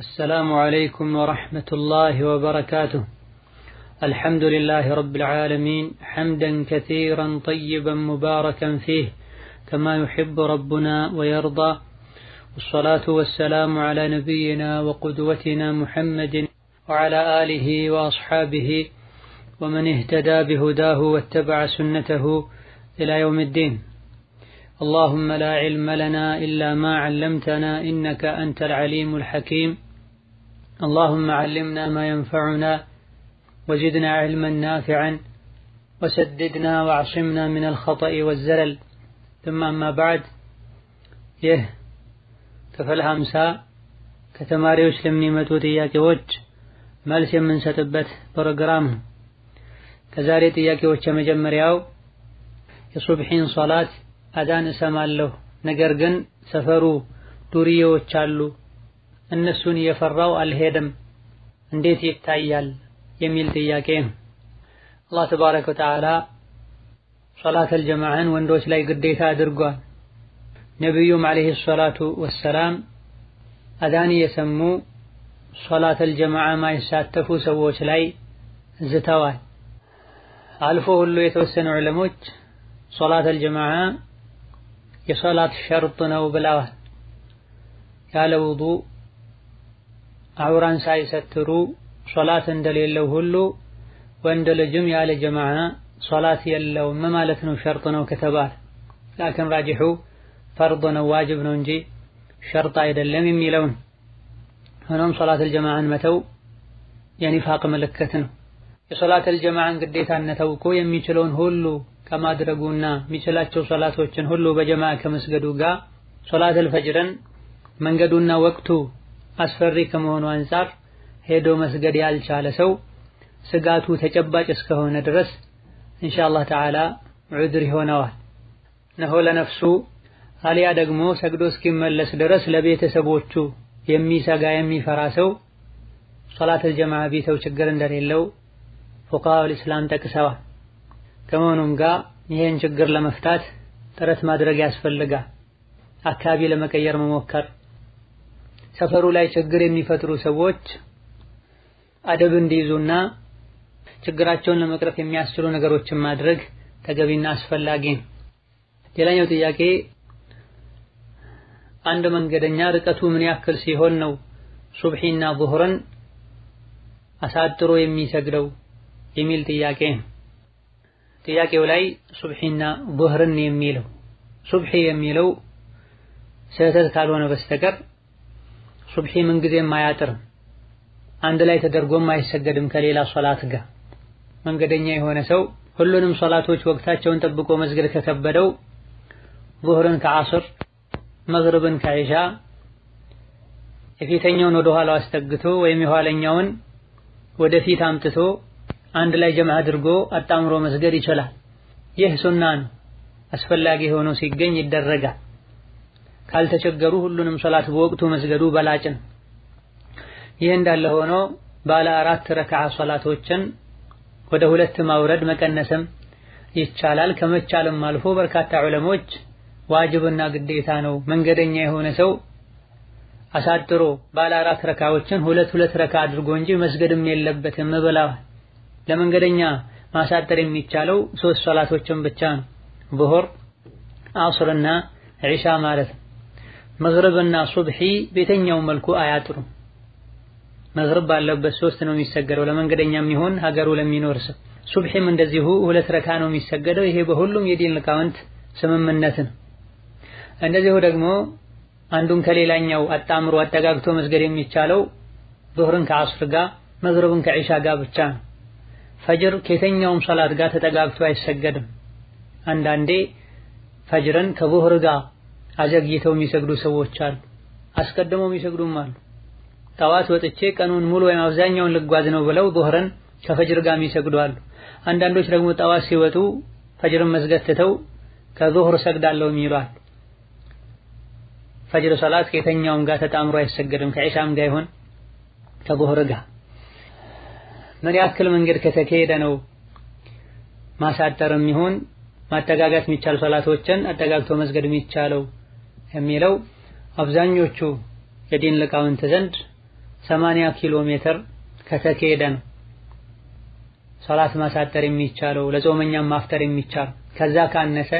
السلام عليكم ورحمة الله وبركاته. الحمد لله رب العالمين حمدا كثيرا طيبا مباركا فيه كما يحب ربنا ويرضى. والصلاة والسلام على نبينا وقدوتنا محمد وعلى آله وأصحابه ومن اهتدى بهداه واتبع سنته إلى يوم الدين. اللهم لا علم لنا إلا ما علمتنا إنك أنت العليم الحكيم. اللهم علمنا ما ينفعنا وزدنا علما نافعا وسددنا واعصمنا من الخطأ والزلل ثم أما بعد ይህ ክፍል ሀምሳ ከተማሪዎች ለሚመጡ ጥያቄዎች መልስ የምንሰጥበት ፕሮግራም ነው። ከዛሬ ጥያቄዎች የመጀመሪያው የሱብሒን ሶላት አዳን እሰማለሁ፣ ነገር ግን ሰፈሩ ዱርዬዎች አሉ፣ እነሱን እየፈራው አልሄድም፣ እንዴት ይታያል የሚል ጥያቄ ነው። አላህ ተባረከ ወተዓላ ሶላተል ጀማዓን ወንዶች ላይ ግዴታ አድርጓል። ነቢዩም ዓለይሂ ሰላቱ ወሰላም አዳን እየሰሙ ሶላተል ጀማዓ ማይሳተፉ ሰዎች ላይ ዝተዋል። አልፎ ሁሉ የተወሰኑ ዑለሞች صلاة الجماعة የሶላት ሸርጥ ነው ብለዋል። ያለ ውዱእ አውራን ሳይሰትሩ ሶላት እንደሌለው ሁሉ ወንድ ልጅም ያለ ጀማዓ ሶላት የለውም ማለት ነው። ሸርጥ ነው ከተባለ لكن راجحه ፈርድ ነው ዋጅብ ነው እንጂ ሸርጥ አይደለም የሚለውን ሆኖም صلاة الجماعة ን መተው የኒፋቅ ምልክት ነው። የሶላተል ጀማዓን ግዴታነት አውቆ የሚችለውን ሁሉ ከማድረጉና የሚችላቸው ሶላቶችን ሁሉ በጀማዓ ከመስገዱ ጋር ሶላተል ፈጅርን መንገዱና ወቅቱ አስፈሪ ከመሆኑ አንጻር ሄዶ መስገድ ያልቻለ ሰው ስጋቱ ተጨባጭ እስከሆነ ድረስ ኢንሻአላህ ተዓላ ዑድር ይሆነዋል። ነሆ ለነፍሱ አሊያ ደግሞ ሰግዶ እስኪመለስ ድረስ ለቤተሰቦቹ የሚሰጋ የሚፈራ ሰው ሶላተል ጀማዓ ቢተው ችግር እንደሌለው ፉቃሃውል ኢስላም ጠቅሰዋል። ከመሆኑም ጋር ይህን ችግር ለመፍታት ጥረት ማድረግ ያስፈልጋል። አካባቢ ለመቀየር መሞከር፣ ሰፈሩ ላይ ችግር የሚፈጥሩ ሰዎች አደብ እንዲይዙና ችግራቸውን ለመቅረፍ የሚያስችሉ ነገሮችን ማድረግ ተገቢና አስፈላጊ ነው። ሌላኛው ጥያቄ አንድ መንገደኛ ርቀቱ ምን ያክል ሲሆን ነው ሱብሒና ዙህርን አሳጥሮ የሚሰግደው የሚል ጥያቄ ነው። ጥያቄው ላይ ሱብሒና ዙህርን የሚለው ሱብሒ የሚለው ስህተት ካልሆነ በስተቀር ሱብሒ ምንጊዜም አያጥርም። አንድ ላይ ተደርጎም አይሰገድም ከሌላ ሶላት ጋር። መንገደኛ የሆነ ሰው ሁሉንም ሶላቶች ወቅታቸውን ጠብቆ መስገድ ከከበደው ዙህርን ከዓስር መግሪብን ከዒሻ የፊተኛውን ወደ ኋላው አስጠግቶ ወይም የኋለኛውን ወደፊት አምጥቶ አንድ ላይ ጀምዕ አድርጎ አጣምሮ መስገድ ይችላል። ይህ ሱና ነው። አስፈላጊ ሆኖ ሲገኝ ይደረጋል። ካልተቸገሩ ሁሉንም ሶላት በወቅቱ መስገዱ በላጭ ነው። ይህ እንዳለ ሆኖ ባለ አራት ረክዓ ሶላቶችን ወደ ሁለት ማውረድ መቀነስም ይቻላል። ከመቻልም አልፎ በርካታ ዑለሞች ዋጅብና ግዴታ ነው መንገደኛ የሆነ ሰው አሳጥሮ ባለ አራት ረካዎችን ሁለት ሁለት ረካ አድርጎ እንጂ መስገድም የለበትም ብለዋል። ለመንገደኛ ማሳጠር የሚቻለው ሶስት ሶላቶችን ብቻ ነው። ዙሁር፣ አስርና ዒሻ ማለት ነው። መግሪብና ሱብሒ በየትኛው መልኩ አያጥሩም። መግሪብ ባለበት ሶስት ነው የሚሰገደው ለመንገደኛም ይሁን ሀገሩ ለሚኖር ሰው። ሱብሒም እንደዚሁ ሁለት ረካ ነው የሚሰገደው። ይሄ በሁሉም የዲን ሊቃውንት ስምምነት ነው። እንደዚሁ ደግሞ አንዱን ከሌላኛው አጣምሮ አጠጋግቶ መስገድ የሚቻለው ዙህርን ከዐስር ጋር መግሪብን ከዒሻ ጋር ብቻ ነው። ፈጅር ከየትኛውም ሶላት ጋር ተጠጋግቶ አይሰገድም። አንዳንዴ ፈጅርን ከዙህር ጋር አዘግይተው የሚሰግዱ ሰዎች አሉ። አስቀድመው የሚሰግዱም አሉ። ጠዋት ወጥቼ ቀኑን ሙሉ ወይም አብዛኛውን ልጓዝ ነው ብለው ዙህርን ከፈጅር ጋር የሚሰግዱ አሉ። አንዳንዶች ደግሞ ጠዋት ሲወጡ ፈጅርን መስገድ ትተው ከዙህር ሰግዳለሁ የሚሉ አሉ። ፈጅር ሶላት ከየትኛውም ጋር ተጣምሮ አይሰገድም። ከዒሻም ጋር ይሁን ከዙህር ጋር ምን ያክል መንገድ ከተካሄደ ነው ማሳጠርም ይሁን ማጠጋጋት የሚቻል ሶላቶችን አጠጋግቶ መስገድ የሚቻለው የሚለው አብዛኞቹ የዲን ሊቃውንት ዘንድ ሰማንያ ኪሎ ሜትር ከተኬደ ነው ሶላት ማሳጠር የሚቻለው ለጾመኛም ማፍጠር የሚቻለው ከዛ ካነሰ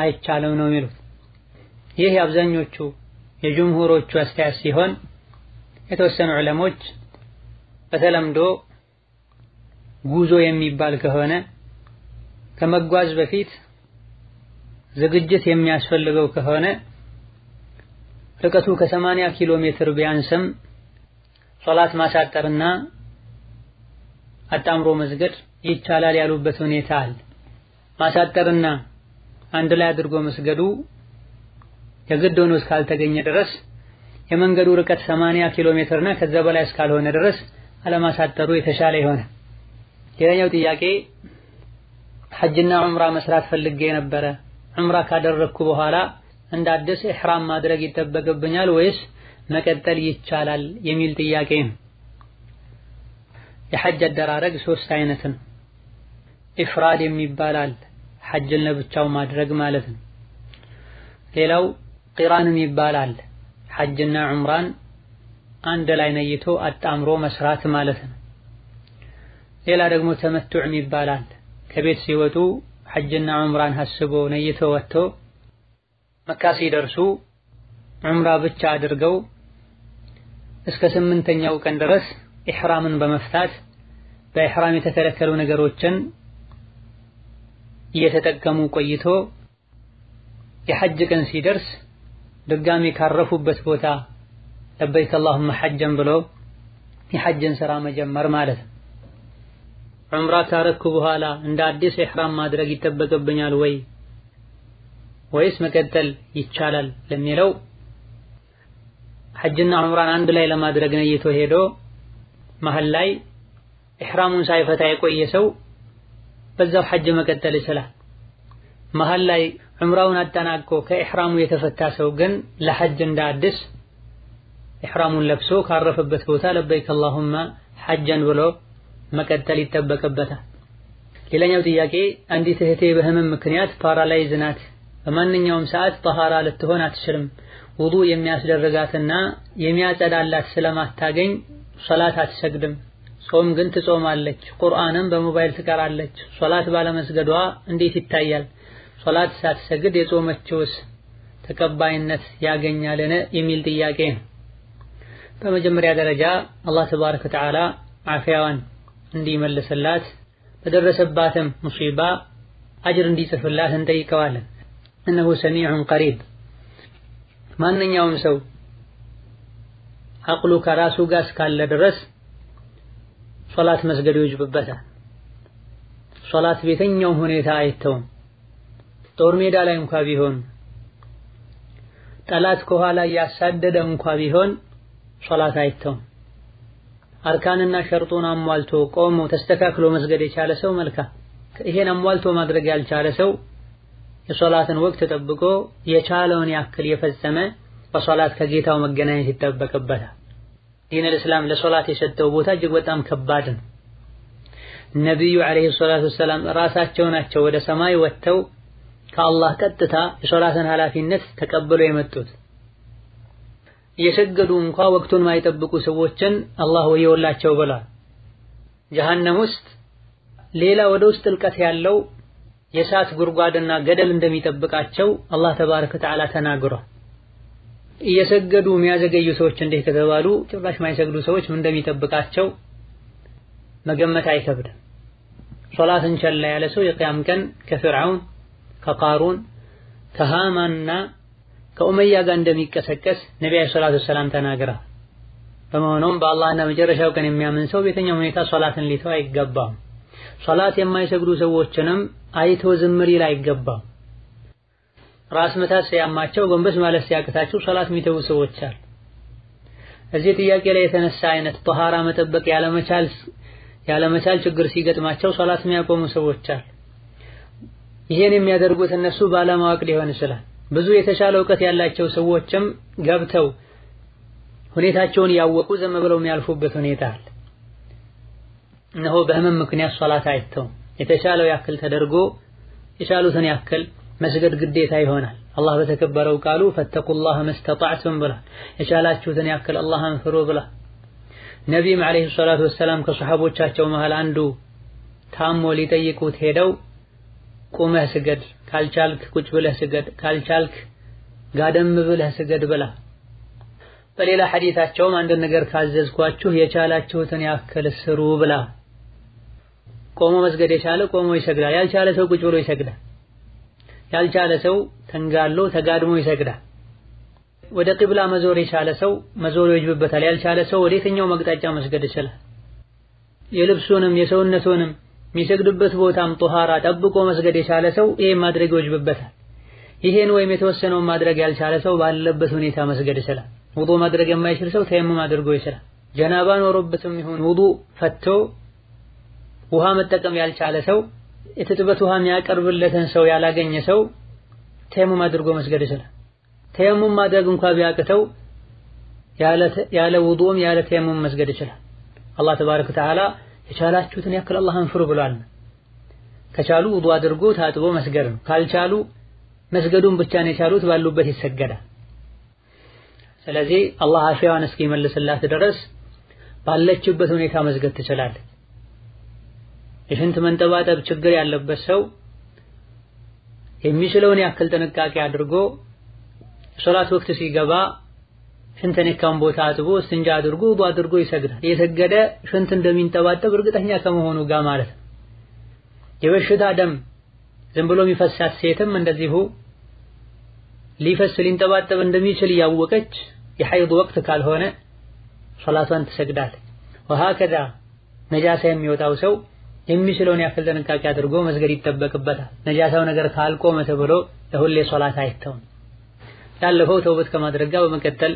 አይቻልም ነው የሚሉት። ይህ የአብዛኞቹ የጅምሁሮቹ አስተያየት ሲሆን የተወሰኑ ዑለሞች በተለምዶ ጉዞ የሚባል ከሆነ ከመጓዝ በፊት ዝግጅት የሚያስፈልገው ከሆነ ርቀቱ ከሰማንያ ኪሎ ሜትር ቢያንስም ሶላት ማሳጠርና አጣምሮ መስገድ ይቻላል ያሉበት ሁኔታ አለ። ማሳጠርና አንድ ላይ አድርጎ መስገዱ የግድ ሆኖ እስካልተገኘ ድረስ የመንገዱ ርቀት 80 ኪሎ ሜትርና ከዛ በላይ እስካልሆነ ድረስ አለማሳጠሩ የተሻለ ይሆነ። ሌላኛው ጥያቄ ሐጅና ዑምራ መስራት ፈልጌ ነበረ። ዑምራ ካደረግኩ በኋላ እንደ አዲስ ኢሕራም ማድረግ ይጠበቅብኛል ወይስ መቀጠል ይቻላል የሚል ጥያቄ ነው። የሐጅ አደራረግ ሶስት አይነት ነው። ኢፍራድ የሚባል አለ፣ ሐጅን ለብቻው ማድረግ ማለት ነው። ሌላው ቂራን የሚባል አለ፣ ሐጅና ዑምራን አንድ ላይ ነይቶ አጣምሮ መስራት ማለት ነው። ሌላ ደግሞ ተመቱዕ አለ፣ ከቤት ሲወጡ ሐጅና ዑምራን ሐስቦ ነይቶ ወጥቶ መካ ሲደርሱ ዑምራ ብቻ አድርገው እስከ ስምንተኛው ቀን ድረስ ኢሕራምን በመፍታት በኢሕራም የተከለከሉ ነገሮችን እየተጠቀሙ ቆይቶ የሐጅ ቀን ሲደርስ ድጋሚ ካረፉበት ቦታ ለበይከ አላሁመ ሐጀን ብሎ የሐጅን ሥራ መጀመር ማለት ነው። ዑምራ ካረኩ በኋላ እንደ አዲስ ኢሕራም ማድረግ ይጠበቅብኛል ወይ ወይስ መቀጠል ይቻላል ለሚለው ሐጅና ዑምራን አንድ ላይ ለማድረግ ነይቶ ሄዶ መሀል ላይ ኢሕራሙን ሳይፈታ የቆየ ሰው በዛው ሐጅ መቀጠል ይችላል። መሀል ላይ ዑምራውን አጠናቆ ከኢሕራሙ የተፈታ ሰው ግን ለሐጅ እንደ አዲስ ኢሕራሙን ለብሶ ካረፈበት ቦታ لبيك اللهم حجا ብሎ መቀጠል ይጠበቅበታል። ሌላኛው ጥያቄ አንዲት እህቴ በህመም ምክንያት paralyze ናት። በማንኛውም ሰዓት ጠሃራ ልትሆን አትችልም። ውዱእ የሚያስደርጋትና የሚያጸዳላት ስለማታገኝ ሶላት አትሰግድም። ጾም ግን ትጾማለች። ቁርአንም በሞባይል ትቀራለች። ሶላት ባለመስገዷ እንዴት ይታያል? ሶላት ሳትሰግድ የጾመችውስ ተቀባይነት ያገኛልን? የሚል ጥያቄ ነው። በመጀመሪያ ደረጃ አላህ ተባረከ ወተዓላ ዓፊያዋን እንዲመልስላት በደረሰባትም ሙሲባ አጅር እንዲጽፍላት እንጠይቀዋለን። እነሁ ሰሚዑን ቀሪብ ማንኛውም ሰው አቅሉ ከራሱ ጋር እስካለ ድረስ ሶላት መስገዱ ይወጅብበታል። ሶላት ቤተኛውም ሁኔታ አይተውም። ጦር ሜዳ ላይ እንኳ ቢሆን ጠላት ከኋላ እያሳደደ እንኳ ቢሆን ሶላት አይተውም። አርካንና ሸርጡን አሟልቶ ቆሞ ተስተካክሎ መስገድ የቻለ ሰው መልካም። ይሄን አሟልቶ ማድረግ ያልቻለ ሰው የሶላትን ወቅት ጠብቆ የቻለውን ያክል የፈጸመ በሶላት ከጌታው መገናኘት ይጠበቅበታል። ዲን አልእስላም ለሶላት የሰጠው ቦታ እጅግ በጣም ከባድ ነው። ነቢዩ ዓለይሂ ሰላቱ ወሰላም ራሳቸው ናቸው ወደ ሰማይ ወጥተው ከአላህ ቀጥታ የሶላትን ኃላፊነት ተቀብለው የመጡት። እየሰገዱ እንኳ ወቅቱን ማይጠብቁ ሰዎችን አላህ ወየውላቸው ብሏል። ጀሀነም ውስጥ ሌላ ወደ ውስጥ ጥልቀት ያለው የእሳት ጉድጓድና ገደል እንደሚጠብቃቸው አላህ ተባረከ ወተዓላ ተናግሯል። እየሰገዱ የሚያዘገዩ ሰዎች እንዴት ከተባሉ ጭራሽ ማይሰግዱ ሰዎች ምን እንደሚጠብቃቸው መገመት አይከብድም። ሶላትን ቸላ ያለ ሰው የቅያም ቀን ከፍርዓውን ከቃሩን ከሃማንና ከኡመያ ጋር እንደሚቀሰቀስ ነቢ ዓለይሂ ሰላቱ ወሰላም ተናግረዋል። በመሆኑም በአላህና መጨረሻው ቀን የሚያምን ሰው በየትኛው ሁኔታ ሶላትን ሊተው አይገባም። ሶላት የማይሰግዱ ሰዎችንም አይቶ ዝም ሊል አይገባም። ራስ ምታት ሲያማቸው ጎንበስ ማለት ሲያቅታቸው ሶላት የሚተው ሰዎች አሉ። እዚህ ጥያቄ ላይ የተነሳ አይነት ጠሃራ መጠበቅ ያለመቻል ያለመቻል ችግር ሲገጥማቸው ሶላት የሚያቆሙ ሰዎች አሉ። ይሄን የሚያደርጉት እነሱ ባለማወቅ ሊሆን ይችላል። ብዙ የተሻለ እውቀት ያላቸው ሰዎችም ገብተው ሁኔታቸውን ያወቁ ዝም ብለው የሚያልፉበት ሁኔታ አለ። እነሆ በህመም ምክንያት ሶላት አይተውም። የተሻለው ያክል ተደርጎ የቻሉትን ያክል መስገድ ግዴታ ይሆናል። አላህ በተከበረው ቃሉ ፈተቁላህ መስተጣዕቱም ብሏል። የቻላችሁትን ያክል አላህን ፍሩ ብሏል። ነቢይም ዓለይሂ ሰላቱ ወሰላም ከሰሐቦቻቸው መሃል አንዱ ታሞ ሊጠይቁት ሄደው ቁመህ ስገድ፣ ካልቻልክ ቁጭ ብለህ ስገድ፣ ካልቻልክ ጋደም ብለህ ስገድ ብላ። በሌላ ሐዲታቸውም አንድ ነገር ካዘዝኳችሁ የቻላችሁትን ያክል ስሩ ብላ። ቆሞ መስገድ የቻለ ቆሞ ይሰግዳል። ያልቻለ ሰው ቁጭ ብሎ ይሰግዳል። ያልቻለ ሰው ተንጋሎ ተጋድሞ ይሰግዳል። ወደ ቂብላ መዞር የቻለ ሰው መዞር ይወጅብበታል። ያልቻለ ሰው ወደ የትኛው አቅጣጫ መስገድ ይችላል። የልብሱንም የሰውነቱንም የሚሰግድበት ቦታም ጦሃራ ጠብቆ መስገድ የቻለ ሰው ይሄን ማድረግ ይወጅብበታል። ይሄን ወይም የተወሰነውን ማድረግ ያልቻለ ሰው ባለበት ሁኔታ መስገድ ይችላል። ውዱእ ማድረግ የማይችል ሰው ተየሙም አድርጎ ይችላል። ጀናባ ኖሮበትም ይሁን ውዱእ ፈቶ ውሃ መጠቀም ያልቻለ ሰው የትጥበት ውሃ የሚያቀርብለትን ሰው ያላገኘ ሰው ተየሙም አድርጎ መስገድ ይችላል። ተየሙም ማድረግ እንኳ ቢያቅተው ያለ ውዱእም ያለ ተየሙም መስገድ ይችላል። አላህ ተባረከ ወተዓላ የቻላችሁትን ያክል አላህን ፍሩ ብሏል። ከቻሉ ውዱእ አድርጎ ታጥቦ መስገድ ነው። ካልቻሉ መስገዱን ብቻ ነው የቻሉት ባሉበት ይሰገዳል። ስለዚህ አላህ አፊያዋን እስኪመልስላት ድረስ ባለችበት ሁኔታ መስገድ ትችላለች። የሽንት መንጠባጠብ ችግር ያለበት ሰው የሚችለውን ያክል ጥንቃቄ አድርጎ ሶላት ወቅት ሲገባ ሽንት የነካውን ቦታ አጥቦ እስትንጃ አድርጎ ውዱእ አድርጎ ይሰግዳል። የሰገደ ሽንት እንደሚንጠባጠብ እርግጠኛ ከመሆኑ ጋር ማለት ነው። የበሽታ ደም ዝም ብሎ የሚፈሳት ሴትም እንደዚሁ ሊፈስ ሊንጠባጠብ እንደሚችል እያወቀች የሐይድ ወቅት ካልሆነ ሶላቷን ትሰግዳለች። ወሀከዛ ነጃሳ የሚወጣው ሰው የሚችለውን ያክል ጥንቃቄ አድርጎ መስገድ ይጠበቅበታል። ነጃሳው ነገር ካልቆመ ተብሎ ለሁሌ ሶላት አይተውም። ያለፈው ተውበት ከማድረግ ጋር በመቀጠል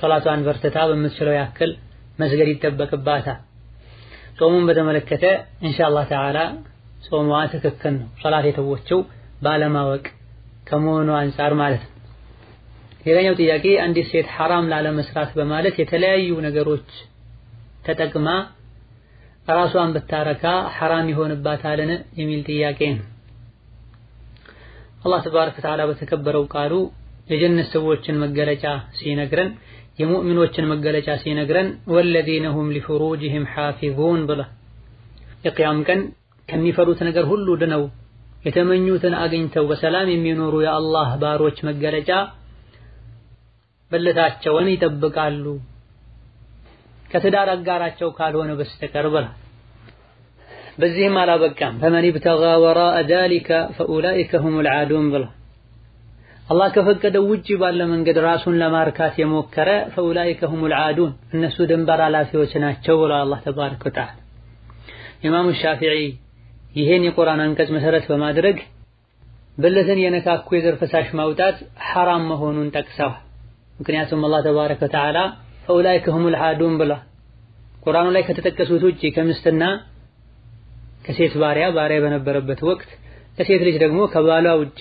ሶላቷን በርትታ በምትችለው ያክል መስገድ ይጠበቅባታል። ጾሙን በተመለከተ ኢንሻአላህ ተዓላ ጾሟ ትክክል ነው። ሶላት የተወችው ባለማወቅ ከመሆኑ አንጻር ማለት ነው። ሌላኛው ጥያቄ አንዲት ሴት ሐራም ላለመስራት በማለት የተለያዩ ነገሮች ተጠቅማ ራሷን ብታረካ ሐራም ይሆንባታልን? የሚል ጥያቄ ነው። አላህ ተባረከ ወተዓላ በተከበረው ቃሉ የጀነት ሰዎችን መገለጫ ሲነግረን የሙእሚኖችን መገለጫ ሲነግረን ወለዚነ ሁም ሊፉሩጅህም ሓፊዙን ብላ የቅያም ቀን ከሚፈሩት ነገር ሁሉ ድነው የተመኙትን አግኝተው በሰላም የሚኖሩ የአላህ ባሮች መገለጫ ብልታቸውን ይጠብቃሉ ከትዳር አጋራቸው ካልሆነ በስተቀር ብላ። በዚህም አላበቃም። ፈመን ብተጋ ወራአ ዛሊከ ፈኡላኢከ ሁሙል ዓዱን ብላ። አላህ ከፈቀደው ውጪ ባለ መንገድ ራሱን ለማርካት የሞከረ ፈኡላኢከ ሁሙል ዓዱን እነሱ ድንበር ኃላፊዎች ናቸው ብላ አላህ ተባረከ ወተዓላ። ኢማሙ ሻፊዒ ይሄን የቁርአን አንቀጽ መሰረት በማድረግ ብልትን የነካኩ የዘር ፈሳሽ ማውጣት ሐራም መሆኑን ጠቅሰዋል። ምክንያቱም አላህ ተባረከ ወተዓላ ፈኡላኢከ ሁሙል ዓዱን ብላ ቁርአኑ ላይ ከተጠቀሱት ውጪ ከምስትና ከሴት ባሪያ ባሪያ በነበረበት ወቅት ከሴት ልጅ ደግሞ ከባሏ ውጪ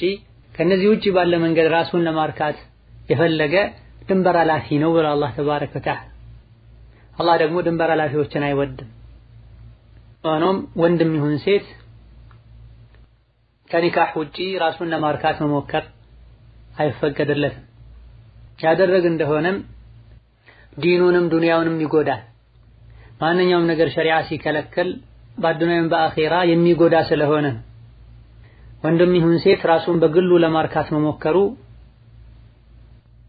ከነዚህ ውጪ ባለ መንገድ ራሱን ለማርካት የፈለገ ድንበር ኃላፊ ነው ብላ አላህ ተባረከ ወተዓላ። አላህ ደግሞ ድንበር ኃላፊዎችን አይወድም። ሆኖም ወንድም ይሁን ሴት ከኒካህ ውጪ ራሱን ለማርካት መሞከር አይፈቀድለትም። ያደረግ እንደሆነም ዲኑንም ዱንያውንም ይጎዳል። ማንኛውም ነገር ሸሪዓ ሲከለከል በአዱንያም በአኼራ የሚጎዳ ስለሆነ ወንድም ይሁን ሴት ራሱን በግሉ ለማርካት መሞከሩ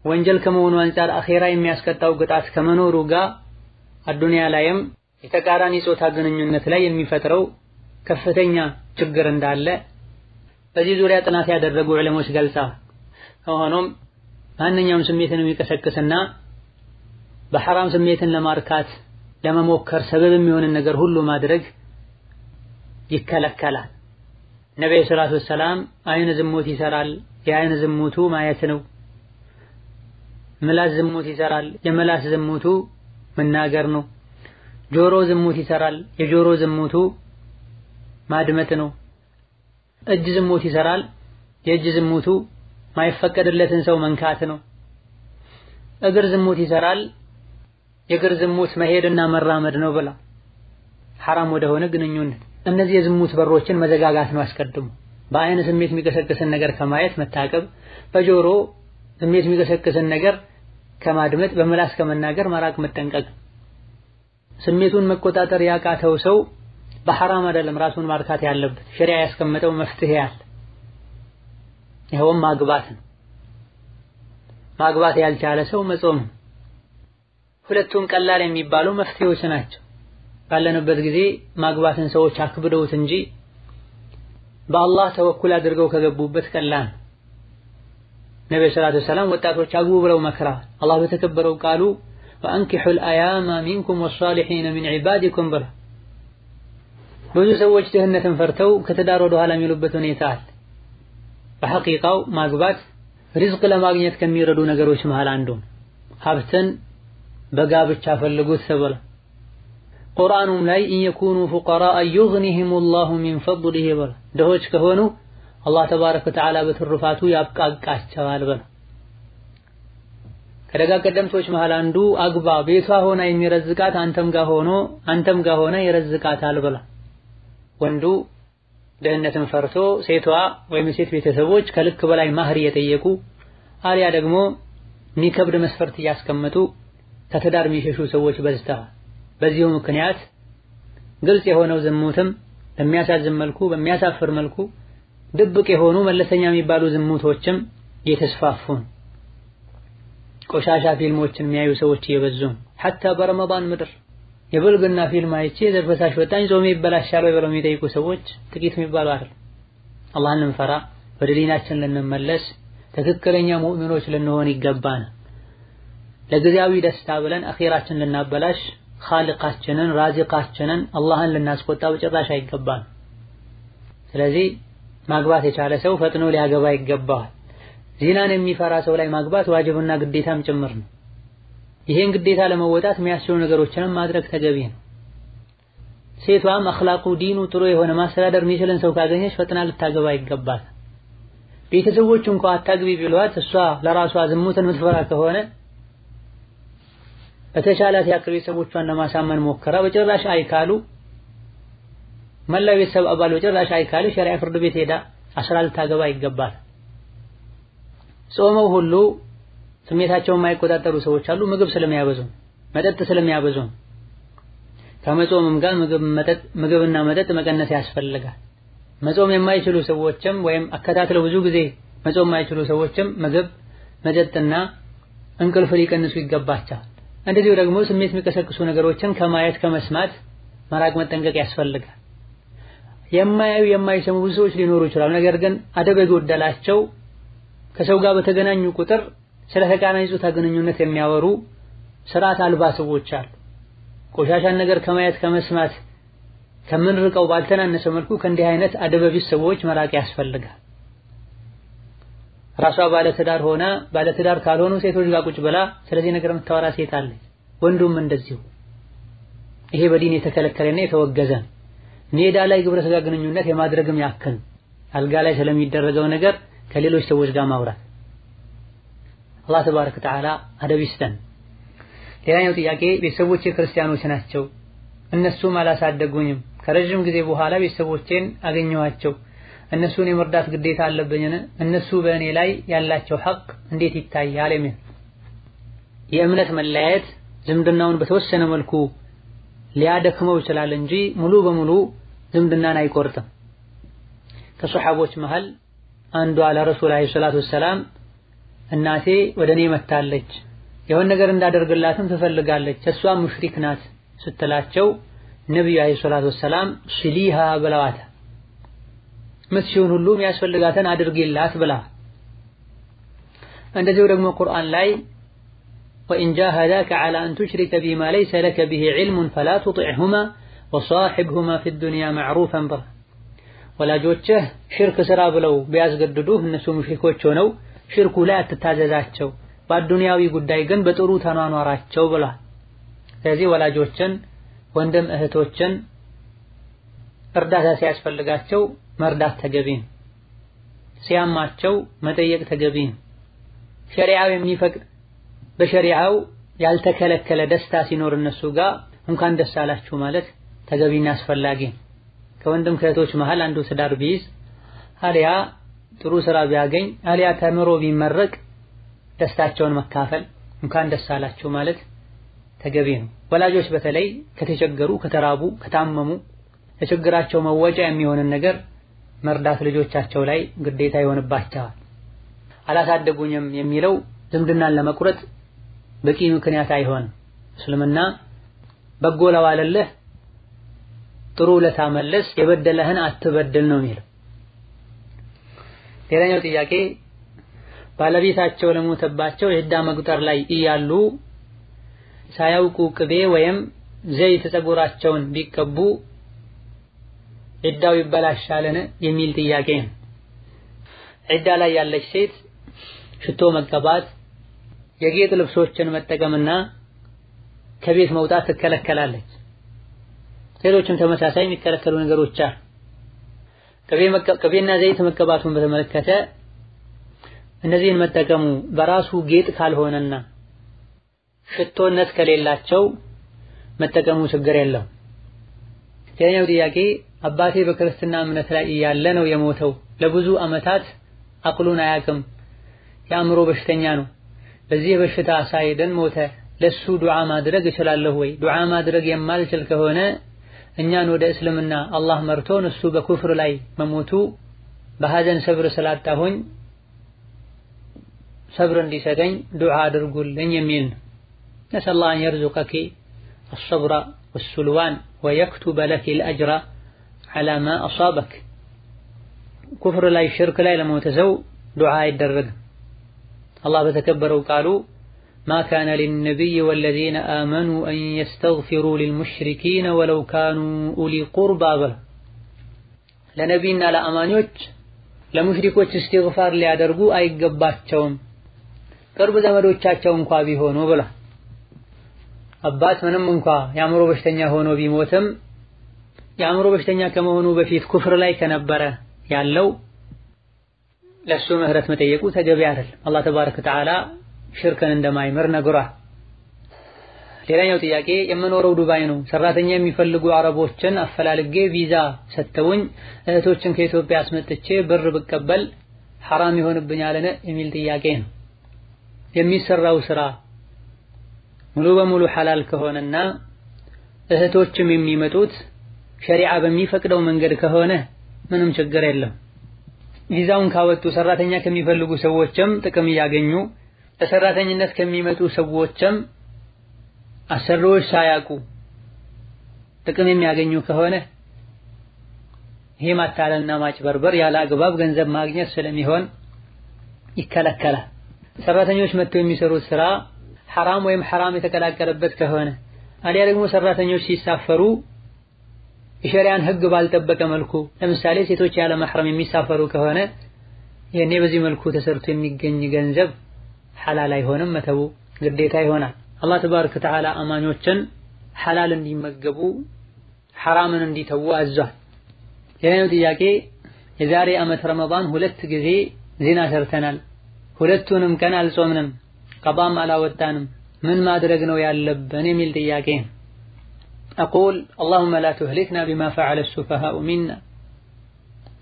ወንጀል ከመሆኑ አንጻር አኼራ የሚያስቀጣው ቅጣት ከመኖሩ ጋር አዱንያ ላይም የተቃራኒ ጾታ ግንኙነት ላይ የሚፈጥረው ከፍተኛ ችግር እንዳለ በዚህ ዙሪያ ጥናት ያደረጉ ዕለሞች ገልጸዋል። ሆኖም ማንኛውም ስሜትን የሚቀሰቅስና በሐራም ስሜትን ለማርካት ለመሞከር ሰበብ የሚሆንን ነገር ሁሉ ማድረግ ይከለከላል። ነቢዩ ሰላቱ ወሰላም አይን ዝሙት ይሰራል፣ የአይን ዝሙቱ ማየት ነው። ምላስ ዝሙት ይሰራል፣ የምላስ ዝሙቱ መናገር ነው። ጆሮ ዝሙት ይሰራል፣ የጆሮ ዝሙቱ ማድመጥ ነው። እጅ ዝሙት ይሰራል፣ የእጅ ዝሙቱ ማይፈቀድለትን ሰው መንካት ነው። እግር ዝሙት ይሰራል፣ የእግር ዝሙት መሄድና መራመድ ነው ብላ ሐራም ወደሆነ ግንኙነት እነዚህ የዝሙት በሮችን መዘጋጋት ነው። አስቀድሞ በአይን ስሜት የሚቀሰቅስን ነገር ከማየት መታቀብ፣ በጆሮ ስሜት የሚቀሰቅስን ነገር ከማድመጥ፣ በምላስ ከመናገር መራቅ መጠንቀቅ። ስሜቱን መቆጣጠር ያቃተው ሰው በሐራም አይደለም ራሱን ማርካት ያለበት፣ ሸሪዓ ያስቀመጠው መፍትሄ አለ። ይኸውም ማግባት ነው። ማግባት ያልቻለ ሰው መጾም። ሁለቱም ቀላል የሚባሉ መፍትሄዎች ናቸው። ባለንበት ጊዜ ማግባትን ሰዎች አክብደውት እንጂ በአላህ ተወኩል አድርገው ከገቡበት ቀላል ነብዩ ሰለላሁ ዐለይሂ ወጣቶች አግቡ ብለው መክረዋል። አላህ በተከበረው ቃሉ ወአንኪሑል አያማ ሚንኩም ወሷሊሒነ ሚን ዒባዲኩም ብላ ብዙ ሰዎች ድህነትን ፈርተው ከትዳር ወደ ኋላ የሚሉበት ሁኔታ አለ። በሐቂቃው ማግባት ሪዝቅ ለማግኘት ከሚረዱ ነገሮች መሃል አንዱ ነው። ሀብትን በጋብቻ ፈልጉት ተብሏል። ቁርአኑም ላይ ኢንየኩኑ ፉቀራአ ዩግኒሂሙ ላሁ ሚን ፈድሊሂ ብሏል። ድሆች ከሆኑ አላህ ተባረከ ወተዓላ በትሩፋቱ ያብቃቃቸዋል ብሏል። ከደጋ ቀደምቶች መሃል አንዱ አግባ ቤቷ ሆና የሚረዝቃት አንተም ጋር ሆኖ አንተም ጋር ሆነ ይረዝቃታል ብሏል። ወንዱ ድህነትን ፈርቶ ሴቷ ወይም ሴት ቤተሰቦች ከልክ በላይ ማህር እየጠየቁ አሊያ ደግሞ የሚከብድ መስፈርት እያስቀመጡ ከትዳር የሚሸሹ ሰዎች በዝተዋል። በዚሁ ምክንያት ግልጽ የሆነው ዝሙትም በሚያሳዝን መልኩ በሚያሳፍር መልኩ ድብቅ የሆኑ መለሰኛ የሚባሉ ዝሙቶችም እየተስፋፉ ቆሻሻ ፊልሞችን የሚያዩ ሰዎች እየበዙ ነው። ሐታ በረመዳን ምድር የብልግና ፊልም አይቼ ዘር ፈሳሽ ወጣኝ ጾሜ ይበላሻል ወይ ብለው የሚጠይቁ ሰዎች ጥቂት የሚባሉ አይደል። አላህን ልንፈራ ወደ ዲናችን ልንመለስ ትክክለኛ ሙእሚኖች ልንሆን ይገባን። ለጊዜያዊ ደስታ ብለን አኼራችን ልናበላሽ ኻሊቃችንን ራዚቃችንን አላህን ልናስቆጣ በጭራሽ አይገባን። ስለዚህ ማግባት የቻለ ሰው ፈጥኖ ሊያገባ ይገባዋል። ዚናን የሚፈራ ሰው ላይ ማግባት ዋጅብና ግዴታም ጭምር ነው። ይሄን ግዴታ ለመወጣት የሚያስችሉ ነገሮችንም ማድረግ ተገቢ ነው። ሴቷም አኽላቁ ዲኑ ጥሩ የሆነ ማስተዳደር የሚችልን ሰው ካገኘች ፈጥና ልታገባ ይገባል። ቤተሰቦቹ እንኳ አታግቢ ቢሏት እሷ ለራሷ ዝሙትን የምትፈራ ከሆነ በተቻላት ያክል ቤተሰቦቿን ለማሳመን ሞከራ በጭራሽ አይካሉ መላ ቤተሰብ አባል በጭራሽ አይካሉ ሸሪዓ ፍርድ ቤት ሄዳ አስራ ልታገባ ይገባል። ጾመው ሁሉ ስሜታቸውን የማይቆጣጠሩ ሰዎች አሉ። ምግብ ስለሚያበዙ መጠጥ ስለሚያበዙ ከመጾምም ጋር ምግብና መጠጥ መቀነስ ያስፈልጋል። መጾም የማይችሉ ሰዎችም ወይም አከታትለው ብዙ ጊዜ መጾም የማይችሉ ሰዎችም ምግብ መጠጥና እንቅልፍ ሊቀንሱ ይገባቸዋል። እንደዚሁ ደግሞ ስሜት የሚቀሰቅሱ ነገሮችን ከማየት ከመስማት መራቅ መጠንቀቅ ያስፈልጋል። የማያዩ የማይሰሙ ብዙ ሰዎች ሊኖሩ ይችላሉ። ነገር ግን አደብ የጎደላቸው ከሰው ጋር በተገናኙ ቁጥር ስለ ተቃራኒ ጾታ ግንኙነት የሚያወሩ ስርዓት አልባ ሰዎች አሉ። ቆሻሻን ነገር ከማየት ከመስማት ከምንርቀው ባልተናነሰ መልኩ ከእንዲህ አይነት አደበቢስ ሰዎች መራቅ ያስፈልጋል። ራሷ ባለትዳር ሆና ባለትዳር ካልሆኑ ሴቶች ጋር ቁጭ ብላ ስለዚህ ነገር የምታወራ ሴት አለች። ወንዱም እንደዚሁ። ይሄ በዲን የተከለከለና የተወገዘ ሜዳ ላይ ግብረ ስጋ ግንኙነት የማድረግም ያክል አልጋ ላይ ስለሚደረገው ነገር ከሌሎች ሰዎች ጋር ማውራት አላህ ተባረከ ወተዓላ አደብ ይስጠን። ሌላኛው ጥያቄ ቤተሰቦቼ ክርስቲያኖች ናቸው፣ እነሱም አላሳደጉኝም። ከረዥም ጊዜ በኋላ ቤተሰቦቼን አገኘኋቸው። እነሱን የመርዳት ግዴታ አለብኝን? እነሱ በእኔ ላይ ያላቸው ሐቅ እንዴት ይታያል? የሚል የእምነት መለያየት ዝምድናውን በተወሰነ መልኩ ሊያደክመው ይችላል እንጂ ሙሉ በሙሉ ዝምድናን አይቆርጥም። ከሰሓቦች መሃል አንዷ ለረሱል ዓለይሂ ሰላቱ ወሰላም እናቴ ወደ እኔ መታለች የሆነ ነገር እንዳደርግላትም ትፈልጋለች እሷም ሙሽሪክ ናት ስትላቸው ነቢዩ ዓለይሂ ሰላቱ ወሰላም ስሊሃ ብለዋታል። ምትሽውን ሁሉ የሚያስፈልጋትን አድርጊላት ብላ። እንደዚሁ ደግሞ ቁርአን ላይ ወኢን ጃሃዳከ ዐላ አን ቱሽሪከ ቢማ ለይሰ ለከ ቢሂ ዒልሙን ፈላ ቱጢዕሁማ ወሳሒብሁማ ፊ ዱንያ ማዕሩፈን ብላ። ወላጆችህ ሽርክ ስራ ብለው ቢያስገድዱህ እነሱ ሙሽሪኮች ሆነው ሽርኩ ላይ አትታዘዛቸው፣ በአዱንያዊ ጉዳይ ግን በጥሩ ተኗኗራቸው ብሏል። ስለዚህ ወላጆችን ወንድም እህቶችን እርዳታ ሲያስፈልጋቸው መርዳት ተገቢ ነው። ሲያማቸው መጠየቅ ተገቢ ነው። ሸሪዓው የሚፈቅድ በሸሪዓው ያልተከለከለ ደስታ ሲኖር እነሱ ጋር እንኳን ደስ አላችሁ ማለት ተገቢና አስፈላጊ ነው። ከወንድም ከእህቶች መሃል አንዱ ትዳር ቢይዝ አሊያ ጥሩ ስራ ቢያገኝ አሊያ ተምሮ ቢመረቅ ደስታቸውን መካፈል እንኳን ደስ አላችሁ ማለት ተገቢ ነው። ወላጆች በተለይ ከተቸገሩ፣ ከተራቡ፣ ከታመሙ ለችግራቸው መወጫ የሚሆንን ነገር መርዳት ልጆቻቸው ላይ ግዴታ ይሆንባቸዋል። አላሳደጉኝም የሚለው ዝምድናን ለመቁረጥ በቂ ምክንያት አይሆንም። እስልምና በጎ ለዋለልህ ጥሩ ለታመለስ የበደለህን አትበድል ነው የሚለው። ሌላኛው ጥያቄ ባለቤታቸው ለሞተባቸው የዕዳ መቁጠር ላይ እያሉ ሳያውቁ ቅቤ ወይም ዘይት ፀጉራቸውን ቢቀቡ ዒዳው ይበላሻልን የሚል ጥያቄ ነው። ዒዳ ላይ ያለች ሴት ሽቶ መቀባት፣ የጌጥ ልብሶችን መጠቀምና ከቤት መውጣት ትከለከላለች። ሌሎችም ተመሳሳይ የሚከለከሉ ነገሮች አሉ። ቅቤና ዘይት መቀባቱን በተመለከተ እነዚህን መጠቀሙ በራሱ ጌጥ ካልሆነና ሽቶነት ከሌላቸው መጠቀሙ ችግር የለው። ሌላኛው ጥያቄ አባቴ በክርስትና እምነት ላይ እያለ ነው የሞተው። ለብዙ ዓመታት አቅሉን አያውቅም። የአእምሮ በሽተኛ ነው። በዚህ በሽታ ሳይድን ሞተ። ለሱ ዱዓ ማድረግ እችላለሁ ወይ? ዱዓ ማድረግ የማልችል ከሆነ እኛን ወደ እስልምና አላህ መርቶን እሱ በኩፍር ላይ መሞቱ በሐዘን ሰብር ስላጣሁኝ ሰብር እንዲሰጠኝ ዱዓ አድርጉልኝ የሚል ነው። ነስአላህ አን የርዙቀኪ አሰብራ ወሱልዋን ወየክቱበ ለኪ ልአጅራ ዐላ ማ አሳበክ። ኩፍር ላይ ሽርክ ላይ ለሞተ ሰው ዱዓ አይደረግም። አላህ በተከበረው ቃሉ ማ ካነ ሊነቢይ ወለዚነ አመኑ አን የስተግፊሩ ሊልሙሽሪኪነ ወለው ካኑ ኡሊ ቁርባ ብላ ለነቢይና ለአማኞች ለሙሽሪኮች እስትግፋር ሊያደርጉ አይገባቸውም ቅርብ ዘመዶቻቸው እንኳ ቢሆኑ ብላ አባት ምንም እንኳ የአእምሮ በሽተኛ ሆኖ ቢሞትም የአእምሮ በሽተኛ ከመሆኑ በፊት ኩፍር ላይ ከነበረ ያለው ለሱ ምህረት መጠየቁ ተገቢ አይደለም። አላህ ተባረከ ወተዓላ ሽርክን እንደማይምር ነግሯል። ሌላኛው ጥያቄ የምኖረው ዱባይ ነው። ሰራተኛ የሚፈልጉ አረቦችን አፈላልጌ ቪዛ ሰጥተውኝ እህቶችን ከኢትዮጵያ አስመጥቼ ብር ብቀበል ሐራም ይሆንብኛልን የሚል ጥያቄ ነው። የሚሰራው ስራ ሙሉ በሙሉ ሐላል ከሆነና እህቶችም የሚመጡት ሸሪዓ በሚፈቅደው መንገድ ከሆነ ምንም ችግር የለም። ቪዛውን ካወጡ ሰራተኛ ከሚፈልጉ ሰዎችም ጥቅም እያገኙ ለሰራተኝነት ከሚመጡ ሰዎችም አሰሪዎች ሳያውቁ ጥቅም የሚያገኙ ከሆነ ይሄ ማታለልና ማጭበርበር ያለ አግባብ ገንዘብ ማግኘት ስለሚሆን ይከለከላል። ሰራተኞች መጥተው የሚሰሩት ስራ ሐራም ወይም ሐራም የተቀላቀለበት ከሆነ አሊያ ደግሞ ሰራተኞች ሲሳፈሩ የሸሪያን ሕግ ባልጠበቀ መልኩ ለምሳሌ ሴቶች ያለ መሕረም የሚሳፈሩ ከሆነ ይሄኔ በዚህ መልኩ ተሰርቶ የሚገኝ ገንዘብ ሐላል አይሆንም፣ መተው ግዴታ ይሆናል። አላህ ተባረከ ወተዓላ አማኞችን ሐላል እንዲመገቡ ሐራምን እንዲተዉ አዟል። ሌላኛው ጥያቄ የዛሬ ዓመት ረመዳን ሁለት ጊዜ ዜና ሰርተናል። ሁለቱንም ቀን አልጾምንም፣ ቀባም አላወጣንም። ምን ማድረግ ነው ያለብን የሚል ጥያቄ አቁል አላሁመ ላ ትህሊክና ቢማ ፈዐለ ሱፈሃኡ ሚና።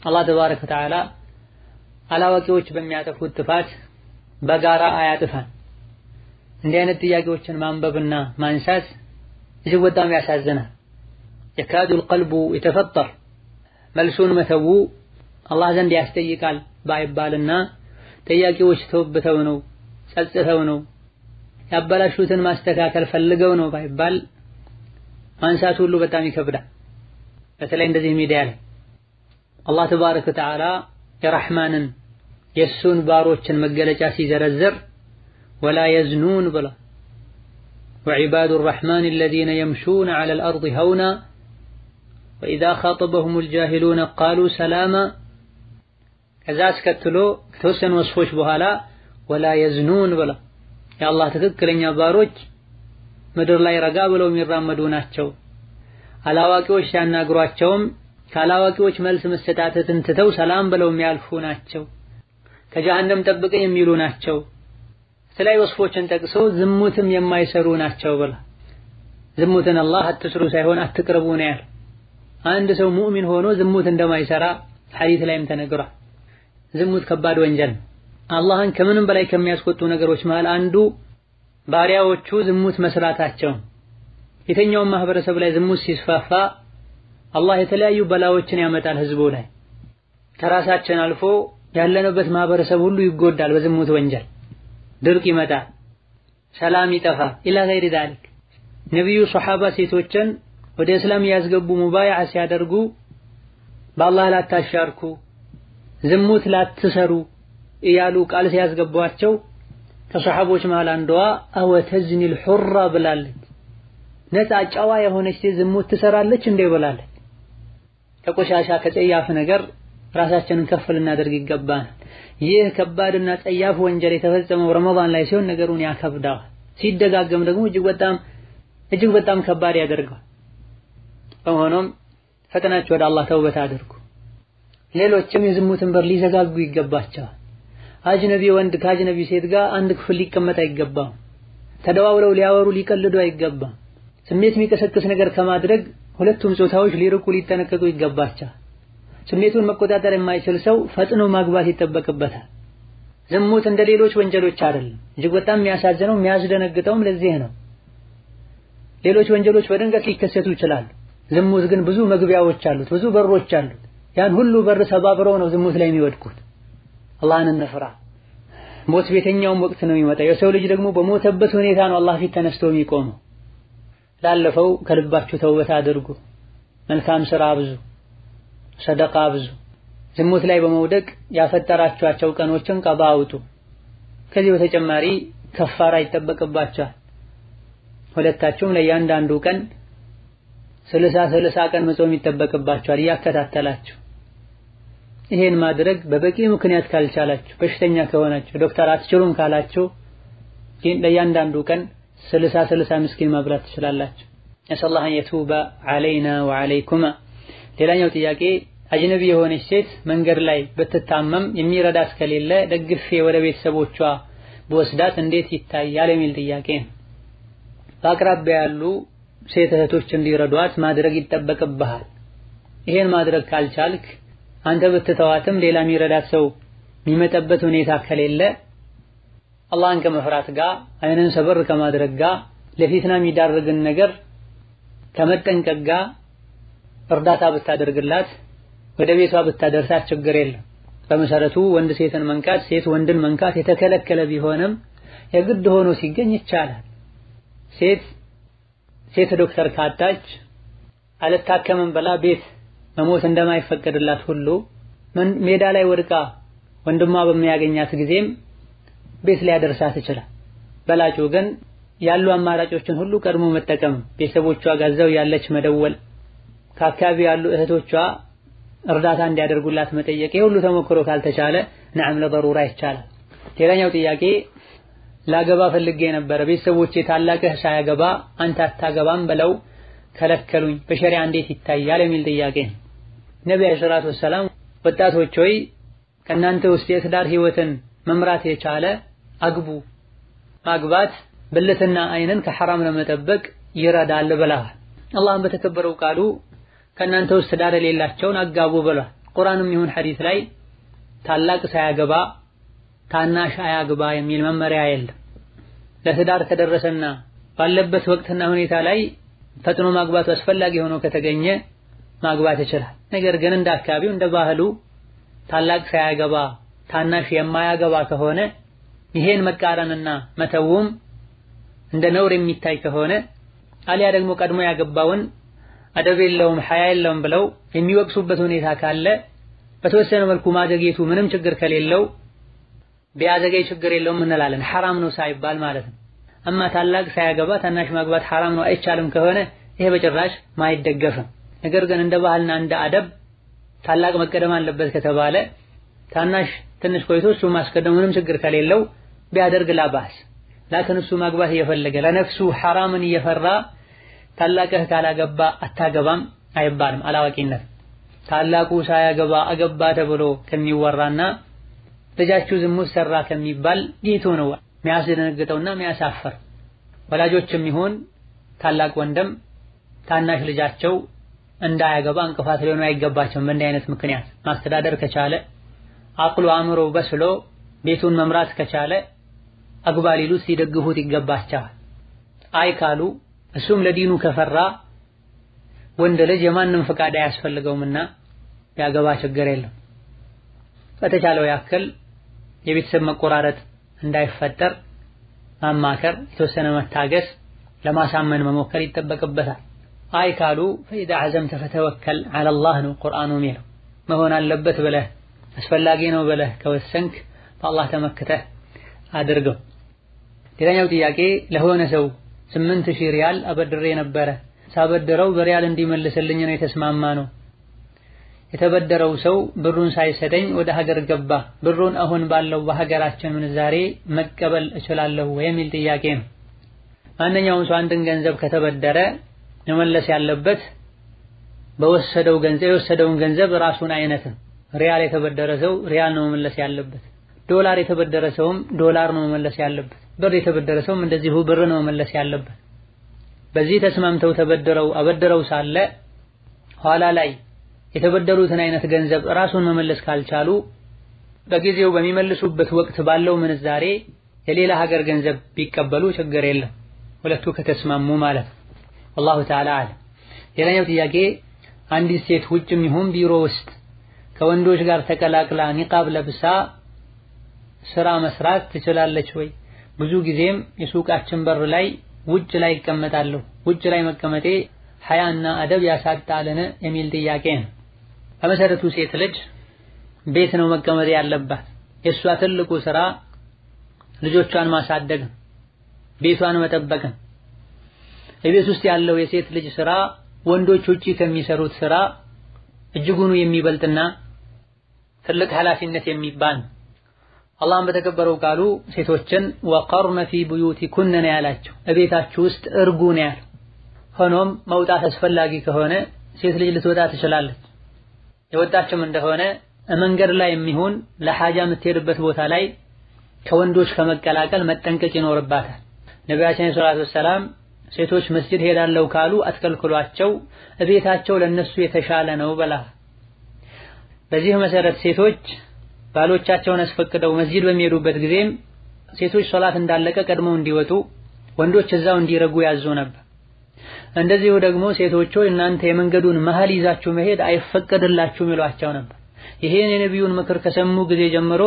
አላህ ተባረከ ወተዓላ አላዋቂዎች በሚያጠፉት ጥፋት በጋራ አያጥፋን። እንዲህ አይነት ጥያቄዎችን ማንበብና ማንሳት እጅግ በጣም ያሳዝናል። የካዱል ቀልቡ የተፈጠር መልሱን መተው አላህ ዘንድ ያስጠይቃል ባይባልና ጠያቂዎች ተውብተው ነው ጸጽተው ነው ያበላሹትን ማስተካከል ፈልገው ነው ባይባል ማንሳት ሁሉ በጣም ይከብዳል። በተለይ እንደዚህ ሚዲያ ላይ አላህ ተባረከ ወተዓላ የረሕማንን የእሱን ባሮችን መገለጫ ሲዘረዝር ወላ የዝኑን ብላ ወዒባዱ ረሕማን አለዚነ የምሹነ ዐለል አርዲ ሀውና ወኢዛ ኻጠበሁሙል ጃሂሉነ ቃሉ ሰላማ። ከዛ አስከትሎ ከተወሰኑ ወስፎች በኋላ ወላ የዝኑን ብላ የአላህ ትክክለኛ ባሮች ምድር ላይ ረጋ ብለው የሚራመዱ ናቸው። አላዋቂዎች ሲያናግሯቸውም ከአላዋቂዎች መልስ መሰጣተትን ትተው ሰላም ብለው የሚያልፉ ናቸው። ከጀሃነም ጠብቀኝ የሚሉ ናቸው። የተለያዩ ወስፎችን ጠቅሶ ዝሙትም የማይሰሩ ናቸው ብላ ዝሙትን አላህ አትስሩ ሳይሆን አትቅርቡ ነው ያለው። አንድ ሰው ሙእሚን ሆኖ ዝሙት እንደማይሰራ ሐዲስ ላይም ተነግሯል። ዝሙት ከባድ ወንጀል አላህን ከምንም በላይ ከሚያስቆጡ ነገሮች መሃል አንዱ ባሪያዎቹ ዝሙት መስራታቸውን የትኛውም ማህበረሰብ ላይ ዝሙት ሲስፋፋ አላህ የተለያዩ በላዎችን ያመጣል ህዝቡ ላይ። ከራሳችን አልፎ ያለንበት ማህበረሰብ ሁሉ ይጎዳል በዝሙት ወንጀል። ድርቅ ይመጣል ሰላም ይጠፋል ኢላ ገይሪ ዛሊክ። ነቢዩ ሶሓባ ሴቶችን ወደ እስላም ያስገቡ ሙባያዓ ሲያደርጉ በአላህ ላታሻርኩ ዝሙት ላትሰሩ እያሉ ቃል ሲያስገቧቸው ከሰሓቦች መሃል አንዷ አወተዝኒል ሑራ ብላለች። ነፃ ጨዋ የሆነች ሴት ዝሙት ትሰራለች እንዴ ብላለች። ከቆሻሻ ከጸያፍ ነገር ራሳችንን ከፍ ልናደርግ ይገባናል። ይህ ከባድና ጸያፍ ወንጀል የተፈጸመው ረመዳን ላይ ሲሆን ነገሩን ያከብደዋል ሲደጋገም ደግሞ እጅግ በጣም እጅግ በጣም ከባድ ያደርገዋል። በመሆኑም ፈጥናችሁ ወደ አላህ ተውበት አድርጉ። ሌሎችም የዝሙትን በር ሊዘጋጉ ይገባቸዋል አጅነቢ ወንድ ከአጅነቢ ሴት ጋር አንድ ክፍል ሊቀመጥ አይገባም። ተደዋውለው ሊያወሩ ሊቀልዱ አይገባም። ስሜት የሚቀሰቅስ ነገር ከማድረግ ሁለቱም ጾታዎች ሊርቁ ሊጠነቀቁ ይገባቸዋል። ስሜቱን መቆጣጠር የማይችል ሰው ፈጥኖ ማግባት ይጠበቅበታል። ዝሙት እንደ ሌሎች ወንጀሎች አይደለም። እጅግ በጣም የሚያሳዝነው የሚያስደነግጠውም ለዚህ ነው። ሌሎች ወንጀሎች በድንገት ሊከሰቱ ይችላሉ። ዝሙት ግን ብዙ መግቢያዎች አሉት ብዙ በሮች አሉት። ያን ሁሉ በር ሰባብረው ነው ዝሙት ላይ የሚወድቁት አላህን እንፍራ። ሞት ቤተኛውም ወቅት ነው የሚመጣው የሰው ልጅ ደግሞ በሞተበት ሁኔታ ነው አላህ ፊት ተነስቶ የሚቆመው። ላለፈው ከልባችሁ ተውበት አድርጉ። መልካም ስራ ብዙ ሰደቃ ብዙ። ዝሙት ላይ በመውደቅ ያፈጠራችኋቸው ቀኖችን ቀባ አውጡ። ከዚህ በተጨማሪ ከፋራ ይጠበቅባቸዋል ሁለታችሁም ለእያንዳንዱ ቀን ስልሳ ስልሳ ቀን መጾም ይጠበቅባቸዋል እያከታተላችሁ ይሄን ማድረግ በበቂ ምክንያት ካልቻላችሁ በሽተኛ ከሆናችሁ ዶክተር አትችሉም ካላችሁ ለእያንዳንዱ ቀን ስልሳ ስልሳ ምስኪን ማብላት ትችላላችሁ። ነስአላህ የቱበ ዐለይና ወዐለይኩማ ሌላኛው ጥያቄ አጅነቢ የሆነች ሴት መንገድ ላይ ብትታመም የሚረዳት ከሌለ ደግፌ ወደ ቤተሰቦቿ በወስዳት እንዴት ይታያል የሚል ጥያቄ ነው። በአቅራቢያ ያሉ ሴት እህቶች እንዲረዷት ማድረግ ይጠበቅብሃል። ይሄን ማድረግ ካልቻልክ አንተ ብትተዋትም ሌላ የሚረዳት ሰው የሚመጣበት ሁኔታ ከሌለ አላህን ከመፍራት ጋር አይንን ሰበር ከማድረግ ጋር ለፊትና የሚዳርግን ነገር ከመጠንቀቅ ጋር እርዳታ ብታደርግላት ወደ ቤቷ ብታደርሳት ችግር የለም። በመሰረቱ ወንድ ሴትን መንካት ሴት ወንድን መንካት የተከለከለ ቢሆንም የግድ ሆኖ ሲገኝ ይቻላል። ሴት ሴት ዶክተር ካጣች አልታከምም ብላ ቤት መሞት እንደማይፈቀድላት ሁሉ ሜዳ ላይ ወድቃ ወንድሟ በሚያገኛት ጊዜም ቤት ሊያደርሳት ይችላል። በላጩ ግን ያሉ አማራጮችን ሁሉ ቀድሞ መጠቀም፣ ቤተሰቦቿ ጋዛው ያለች መደወል፣ ከአካባቢ ያሉ እህቶቿ እርዳታ እንዲያደርጉላት መጠየቅ፣ የሁሉ ተሞክሮ ካልተቻለ ነዓም ለበሩራ ይቻላል። ሌላኛው ጥያቄ ላገባ ፈልጌ ነበረ፣ ቤተሰቦቼ ታላቅህ ሳያገባ አንተ አታገባም ብለው ከለከሉኝ፣ በሸሪያ እንዴት ይታያል የሚል ጥያቄ ነው። ነቢ ዓለይሂ ሰላቱ ወሰላም ወጣቶች ሆይ ከእናንተ ውስጥ የትዳር ህይወትን መምራት የቻለ አግቡ ማግባት ብልትና አይንን ከሐራም ለመጠበቅ ይረዳል ብለዋል። አላህም በተከበረው ቃሉ ከእናንተ ውስጥ ትዳር የሌላቸውን አጋቡ ብሏል። ቁርአንም ይሁን ሐዲስ ላይ ታላቅ ሳያገባ ታናሽ አያግባ የሚል መመሪያ የለም። ለትዳር ከደረሰና ባለበት ወቅትና ሁኔታ ላይ ፈጥኖ ማግባቱ አስፈላጊ ሆኖ ከተገኘ ማግባት ይችላል። ነገር ግን እንደ አካባቢው እንደ ባህሉ ታላቅ ሳያገባ ታናሽ የማያገባ ከሆነ ይሄን መቃረንና መተውም እንደ ነውር የሚታይ ከሆነ አሊያ ደግሞ ቀድሞ ያገባውን አደብ የለውም ሐያ የለውም ብለው የሚወቅሱበት ሁኔታ ካለ በተወሰነ መልኩ ማዘግየቱ ምንም ችግር ከሌለው ቢያዘገይ ችግር የለውም እንላለን። ሐራም ነው ሳይባል ማለት ነው። እማ ታላቅ ሳያገባ ታናሽ ማግባት ሐራም ነው አይቻልም ከሆነ ይሄ በጭራሽ ማይደገፍም ነገር ግን እንደ ባህልና እንደ አደብ ታላቅ መቀደም አለበት ከተባለ ታናሽ ትንሽ ቆይቶ እሱ ማስቀደም ምንም ችግር ከሌለው ቢያደርግ ላባስ ላክን እሱ ማግባት እየፈለገ ለነፍሱ ሐራምን እየፈራ ታላቅህ ካላገባ አታገባም አይባልም። አላዋቂነት ታላቁ ሳያገባ አገባ ተብሎ ከሚወራና ልጃችሁ ዝሙት ሰራ ከሚባል ጌቱ ነው የሚያስደነግጠውና የሚያሳፈር ወላጆችም ይሁን ታላቅ ወንድም ታናሽ ልጃቸው እንዳያገባ እንቅፋት ሊሆኑ አይገባቸውም በእንዲህ አይነት ምክንያት ማስተዳደር ከቻለ አቅሉ አእምሮ በስሎ ቤቱን መምራት ከቻለ አግባ ሊሉት ሊደግፉት ይገባቸዋል። አይ ካሉ እሱም ለዲኑ ከፈራ ወንድ ልጅ የማንም ፈቃድ አያስፈልገውምና ያገባ ችግር የለም። በተቻለው ያክል የቤተሰብ መቆራረጥ እንዳይፈጠር ማማከር፣ የተወሰነ መታገስ፣ ለማሳመን መሞከር ይጠበቅበታል። አይ ካሉ ፈኢዛ ዐዘምተ ፈተወከል ዐለላህ ነው ቁርአኑ የሚለው። መሆን አለበት ብለህ አስፈላጊ ነው ብለህ ከወሰንክ በአላህ ተመክተህ አድርገው። ሌላኛው ጥያቄ ለሆነ ሰው ስምንት ሺህ ሪያል አበድሬ ነበረ ሳበድረው በሪያል እንዲመልስልኝ ነው የተስማማ ነው። የተበደረው ሰው ብሩን ሳይሰጠኝ ወደ ሀገር ገባ። ብሩን አሁን ባለው በሀገራችን ምንዛሬ መቀበል እችላለሁ የሚል ጥያቄ ነው። ማንኛውም ሰው አንድን ገንዘብ ከተበደረ መመለስ ያለበት በወሰደው ገንዘብ የወሰደውን ገንዘብ ራሱን አይነት ሪያል የተበደረ ሰው ሪያል ነው መመለስ ያለበት። ዶላር የተበደረ ሰውም ዶላር ነው መመለስ ያለበት። ብር የተበደረ ሰውም እንደዚሁ ብር ነው መመለስ ያለበት። በዚህ ተስማምተው ተበድረው አበድረው ሳለ ኋላ ላይ የተበደሩትን አይነት ገንዘብ ራሱን መመለስ ካልቻሉ በጊዜው በሚመልሱበት ወቅት ባለው ምንዛሬ የሌላ ሀገር ገንዘብ ቢቀበሉ ችግር የለም፣ ሁለቱ ከተስማሙ ማለት ነው። ወላሁ ተዓላ አለም። ሌላኛው ጥያቄ አንዲት ሴት ውጭም ይሁን ቢሮ ውስጥ ከወንዶች ጋር ተቀላቅላ ኒቃብ ለብሳ ስራ መስራት ትችላለች ወይ? ብዙ ጊዜም የሱቃችን በር ላይ ውጭ ላይ ይቀመጣለሁ። ውጭ ላይ መቀመጤ ሐያና አደብ ያሳጣልን የሚል ጥያቄ ነው። በመሰረቱ ሴት ልጅ ቤት ነው መቀመጥ ያለባት። የእሷ ትልቁ ስራ ልጆቿን ማሳደግ፣ ቤቷን መጠበቅ። የቤት ውስጥ ያለው የሴት ልጅ ስራ ወንዶች ውጪ ከሚሰሩት ስራ እጅጉኑ የሚበልጥና ትልቅ ኃላፊነት የሚባል አላህም በተከበረው ቃሉ ሴቶችን ወቀርነ ፊ ቡዩቲኩነ ነው ያላቸው፣ እቤታችሁ ውስጥ እርጉ ነው ያለው። ሆኖም መውጣት አስፈላጊ ከሆነ ሴት ልጅ ልትወጣ ትችላለች። የወጣችም እንደሆነ መንገድ ላይ የሚሆን ለሐጃ የምትሄድበት ቦታ ላይ ከወንዶች ከመቀላቀል መጠንቀቅ ይኖርባታል። ነቢያችን ሰለላሁ ዐለይሂ ሴቶች መስጂድ ሄዳለሁ ካሉ አትከልክሏቸው፣ እቤታቸው ለነሱ የተሻለ ነው በላ። በዚህ መሰረት ሴቶች ባሎቻቸውን አስፈቅደው መስጂድ በሚሄዱበት ጊዜም ሴቶች ሶላት እንዳለቀ ቀድመው እንዲወጡ፣ ወንዶች እዛው እንዲረጉ ያዙ ነበር። እንደዚሁ ደግሞ ሴቶቹ እናንተ የመንገዱን መሀል ይዛችሁ መሄድ አይፈቀድላችሁም ይሏቸው ነበር። ይሄን የነቢዩን ምክር ከሰሙ ጊዜ ጀምሮ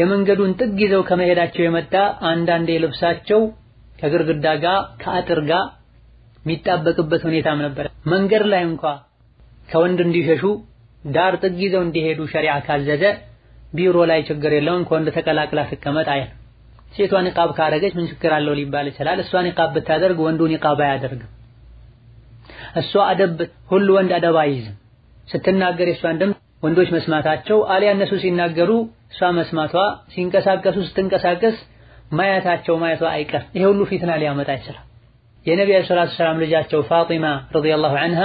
የመንገዱን ጥግ ይዘው ከመሄዳቸው የመጣ አንዳንዴ ልብሳቸው ከግርግዳ ጋር ከአጥር ጋር የሚጣበቅበት ሁኔታም ነበር። መንገድ ላይ እንኳ ከወንድ እንዲሸሹ ዳር ጥግ ይዘው እንዲሄዱ ሸሪዓ ካዘዘ ቢሮ ላይ ችግር የለውም ከወንድ ተቀላቅላ ትቀመጥ አያል። ሴቷ ኒቃብ ካረገች ምን ችግር አለው ሊባል ይችላል። እሷ ኒቃብ ብታደርግ ወንዱ ኒቃብ አያደርግም። እሷ አደብ ሁሉ ወንድ አደብ አይይዝም። ስትናገር የሷን ድምፅ ወንዶች መስማታቸው አሊያ እነሱ ሲናገሩ እሷ መስማቷ ሲንቀሳቀሱ ስትንቀሳቀስ ማየታቸው ማየቷ አይቀር። ይሄ ሁሉ ፊትና ሊያመጣ ይችላል። የነቢ ዓለይሂ ሰላቱ ሰላም ልጃቸው ፋጢማ ረዲየላሁ ዐንሃ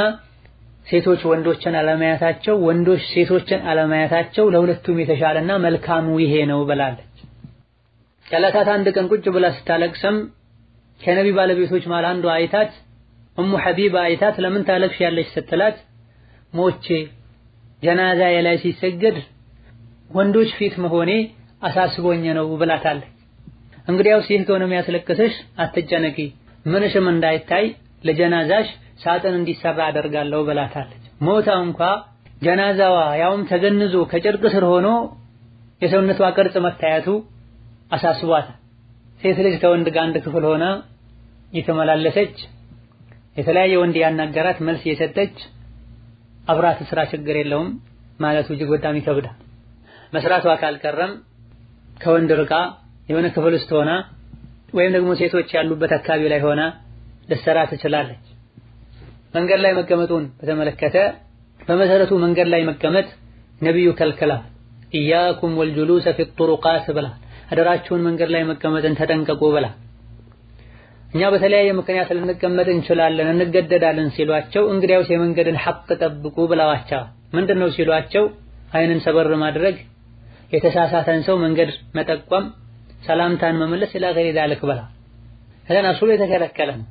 ሴቶች ወንዶችን አለማየታቸው፣ ወንዶች ሴቶችን አለማየታቸው ለሁለቱም የተሻለና መልካሙ ይሄ ነው ብላለች። ከዕለታት አንድ ቀን ቁጭ ብላ ስታለቅሰም ከነቢ ባለቤቶች ማል አንዷ አይታት እሙ ሐቢባ አይታት ለምን ታለቅሽ ያለች ስትላት ሞቼ ጀናዛ ላይ ሲሰገድ ወንዶች ፊት መሆኔ አሳስቦኝ ነው ብላታለች። እንግዲያውስ ይህ ከሆነ የሚያስለቅስሽ አትጨነቂ፣ ምንሽም እንዳይታይ ለጀናዛሽ ሳጥን እንዲሰራ አደርጋለሁ ብላታለች። ሞታ እንኳ ጀናዛዋ ያውም ተገንዞ ከጨርቅ ስር ሆኖ የሰውነቷ ቅርጽ መታየቱ አሳስቧታል። ሴት ልጅ ከወንድ ጋር አንድ ክፍል ሆና የተመላለሰች የተለያየ ወንድ ያናገራት መልስ የሰጠች አብራት ስራ ችግር የለውም ማለቱ እጅግ በጣም ይከብዳል። መስራቷ ካልቀረም ከወንድ ርቃ የሆነ ክፍል ውስጥ ሆና ወይም ደግሞ ሴቶች ያሉበት አካባቢ ላይ ሆና ልትሰራ ትችላለች። መንገድ ላይ መቀመጡን በተመለከተ በመሰረቱ መንገድ ላይ መቀመጥ ነቢዩ ከልክላ ኢያኩም ወልጁሉሰ ፊ ጡሩቃት ብላ አደራችሁን መንገድ ላይ መቀመጥን ተጠንቀቁ ብላ እኛ በተለያየ ምክንያት ልንቀመጥ እንችላለን እንገደዳለን ሲሏቸው እንግዲያውስ የመንገድን ሐቅ ጠብቁ ብለዋቸዋል። ምንድን ነው ሲሏቸው አይንን ሰበር ማድረግ፣ የተሳሳተን ሰው መንገድ መጠቆም፣ ሰላምታን መመለስ ኢላ ገይሪ ብላ ከዛን አሱሉ የተከለከለ ነው።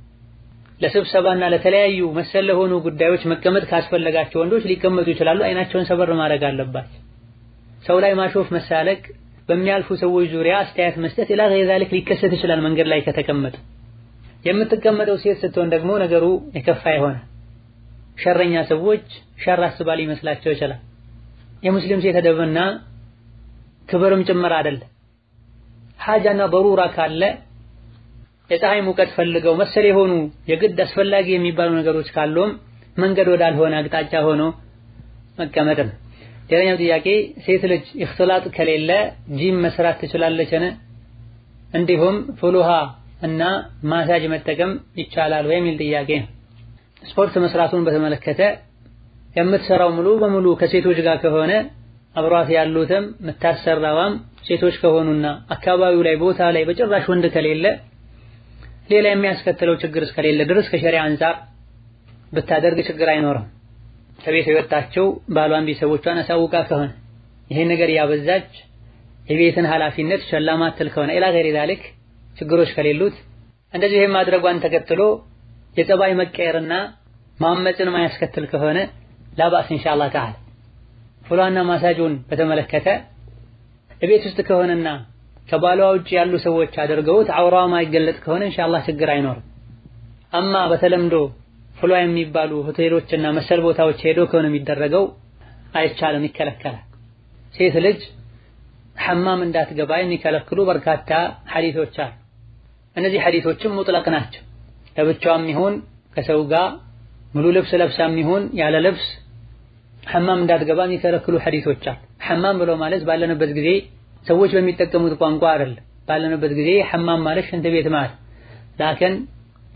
ለስብሰባና ለተለያዩ መሰል ለሆኑ ጉዳዮች መቀመጥ ካስፈለጋቸው ወንዶች ሊቀመጡ ይችላሉ። አይናቸውን ሰበር ማድረግ አለባቸው። ሰው ላይ ማሾፍ፣ መሳለቅ፣ በሚያልፉ ሰዎች ዙሪያ አስተያየት መስጠት ኢላ ገይሪ ሊከሰት ይችላል። መንገድ ላይ ከተቀመጡ የምትቀመጠው ሴት ስትሆን ደግሞ ነገሩ የከፋ የሆነ ሸረኛ ሰዎች ሸር አስባ ሊመስላቸው ይችላል። የሙስሊም ሴት አደብና ክብርም ጭምር አይደለም። ሐጃና በሩራ ካለ የፀሐይ ሙቀት ፈልገው መሰል የሆኑ የግድ አስፈላጊ የሚባሉ ነገሮች ካሉም መንገድ ወዳልሆነ አቅጣጫ ሆኖ መቀመጥም። ሌላኛው ጥያቄ ሴት ልጅ ኢኽትላጥ ከሌለ ጂም መስራት ትችላለችን? እንዲሁም ፉሉሃ እና ማሳጅ መጠቀም ይቻላል ወይ የሚል ጥያቄ ስፖርት መስራቱን በተመለከተ የምትሰራው ሙሉ በሙሉ ከሴቶች ጋር ከሆነ አብሯት ያሉትም የምታሰራዋም ሴቶች ከሆኑና አካባቢው ላይ ቦታ ላይ በጭራሽ ወንድ ከሌለ ሌላ የሚያስከትለው ችግር እስከሌለ ድረስ ከሸሪያ አንጻር ብታደርግ ችግር አይኖርም። ከቤት የወጣቸው ባሏን ቤተሰቦቿን አሳውቃ ከሆነ ይሄን ነገር ያበዛች የቤትን ኃላፊነት ማትል ከሆነ ኢላ ገይሪ ዛሊክ ችግሮች ከሌሉት እንደዚህ ይሄን ማድረጓን ተከትሎ የጸባይ መቀየርና ማመፅን ማያስከትል ከሆነ ላባስ ኢንሻአላህ ተዓላ ፉላና ማሳጁን በተመለከተ እቤት ውስጥ ከሆነና ከባሏ ውጭ ያሉ ሰዎች አድርገውት አውራዋ ማይገለጥ ከሆነ ኢንሻአላህ ችግር አይኖርም። አማ በተለምዶ ፍሏ የሚባሉ ሆቴሎችና መሰል ቦታዎች ሄዶ ከሆነ የሚደረገው አይቻልም፣ ይከለከላል። ሴት ልጅ ሐማም እንዳትገባ የሚከለክሉ በርካታ ሐዲቶች አሉ። እነዚህ ሐዲቶችም ሙጥለቅ ናቸው። ለብቻዋም ይሁን ከሰው ጋር ሙሉ ልብስ ለብሳም ይሁን ያለ ልብስ ሐማም እንዳትገባ የሚከለክሉ ሐዲቶች አሉ። ሐማም ብሎ ማለት ባለንበት ጊዜ ሰዎች በሚጠቀሙት ቋንቋ አይደለም። ባለንበት ጊዜ ሐማም ማለት ሽንት ቤት ማለት ላከን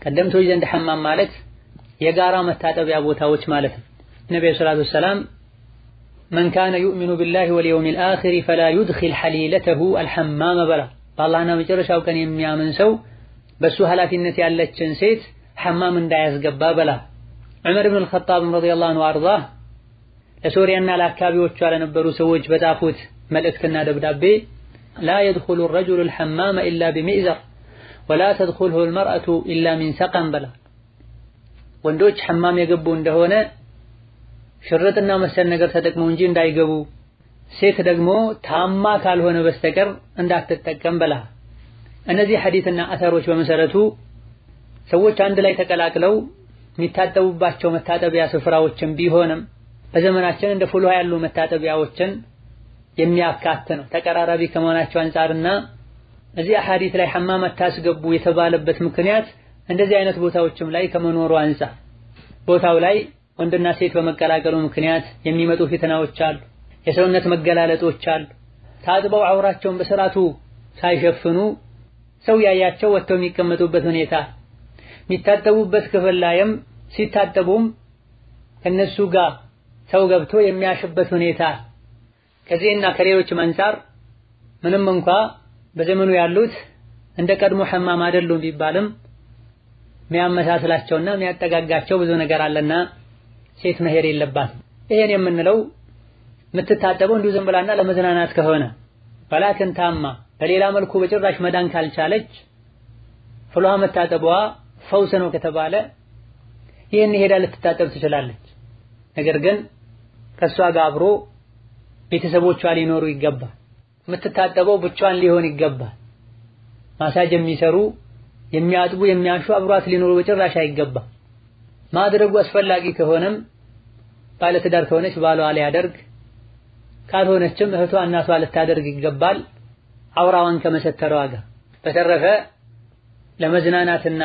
ቀደምቶች ዘንድ ሐማም ማለት የጋራ መታጠቢያ ቦታዎች ማለት ነው። ነብዩ ሰለላሁ ዐለይሂ ወሰለም መን ካነ ዩእሚኑ ቢላሂ ወልየውሚል አኺር ፈላ ዩድኺል ሐሊለተሁ አልሐማመ በላ በአላህና መጨረሻው ቀን የሚያምን ሰው በሱ ኃላፊነት ያለችን ሴት ሐማም እንዳያስገባ በላ። ዑመር ብን አልኸጣብ ረዲየላሁ ዐንሁ አርዳህ ለሶሪያና ለአካባቢዎቿ ለነበሩ ሰዎች በጻፉት መልእክትና ደብዳቤ ላ የድኹሉ ረጁሉ አልሐማመ ኢላ ቢሚእዘር ወላ ተድኹልሁ አልመርአቱ ኢላ ሚን ሰቀም በላ። ወንዶች ሐማም የገቡ እንደሆነ ሽርጥና መሰል ነገር ተጠቅመው እንጂ እንዳይገቡ፣ ሴት ደግሞ ታማ ካልሆነ በስተቀር እንዳትጠቀም በላ። እነዚህ ሐዲትና አተሮች በመሰረቱ ሰዎች አንድ ላይ ተቀላቅለው የሚታጠቡባቸው መታጠቢያ ስፍራዎችን ቢሆንም በዘመናችን እንደ ፉልሃ ያሉ መታጠቢያዎችን የሚያካት ነው። ተቀራራቢ ከመሆናቸው አንጻርና እዚህ አሐዲት ላይ ሐማም አታስገቡ የተባለበት ምክንያት እንደዚህ አይነት ቦታዎችም ላይ ከመኖሩ አንጻር ቦታው ላይ ወንድና ሴት በመቀላቀሉ ምክንያት የሚመጡ ፊትናዎች አሉ፣ የሰውነት መገላለጦች አሉ። ታጥበው አውራቸውን በስርዓቱ ሳይሸፍኑ ሰው ያያቸው ወጥተው የሚቀመጡበት ሁኔታ የሚታጠቡበት ክፍል ላይም ሲታጠቡም ከነሱ ጋር ሰው ገብቶ የሚያሽበት ሁኔታ ከዚህና ከሌሎችም አንጻር ምንም እንኳ በዘመኑ ያሉት እንደ ቀድሞ ሐማም አይደሉም ቢባልም የሚያመሳስላቸውና የሚያጠጋጋቸው ብዙ ነገር አለና ሴት መሄድ የለባትም። ይሄን የምንለው የምትታጠበው እንዲሁ ዝም ብላና ለመዝናናት ከሆነ ወላክን ታማ በሌላ መልኩ በጭራሽ መዳን ካልቻለች ፍሏ መታጠቧ ፈውስ ነው ከተባለ ይህን ሄዳ ልትታጠብ ትችላለች። ነገር ግን ከእሷ ጋር አብሮ ቤተሰቦቿ ሊኖሩ ይገባል። የምትታጠበው ብቻዋን ሊሆን ይገባል። ማሳጅ የሚሰሩ የሚያጥቡ የሚያሹ አብሯት ሊኖሩ በጭራሽ አይገባም። ማድረጉ አስፈላጊ ከሆነም ባለትዳር ከሆነች ባሏ ሊያደርግ ካልሆነችም እህቷ እናቷ ልታደርግ ይገባል። አውራዋን ከመሰተሯ ጋር በተረፈ ለመዝናናትና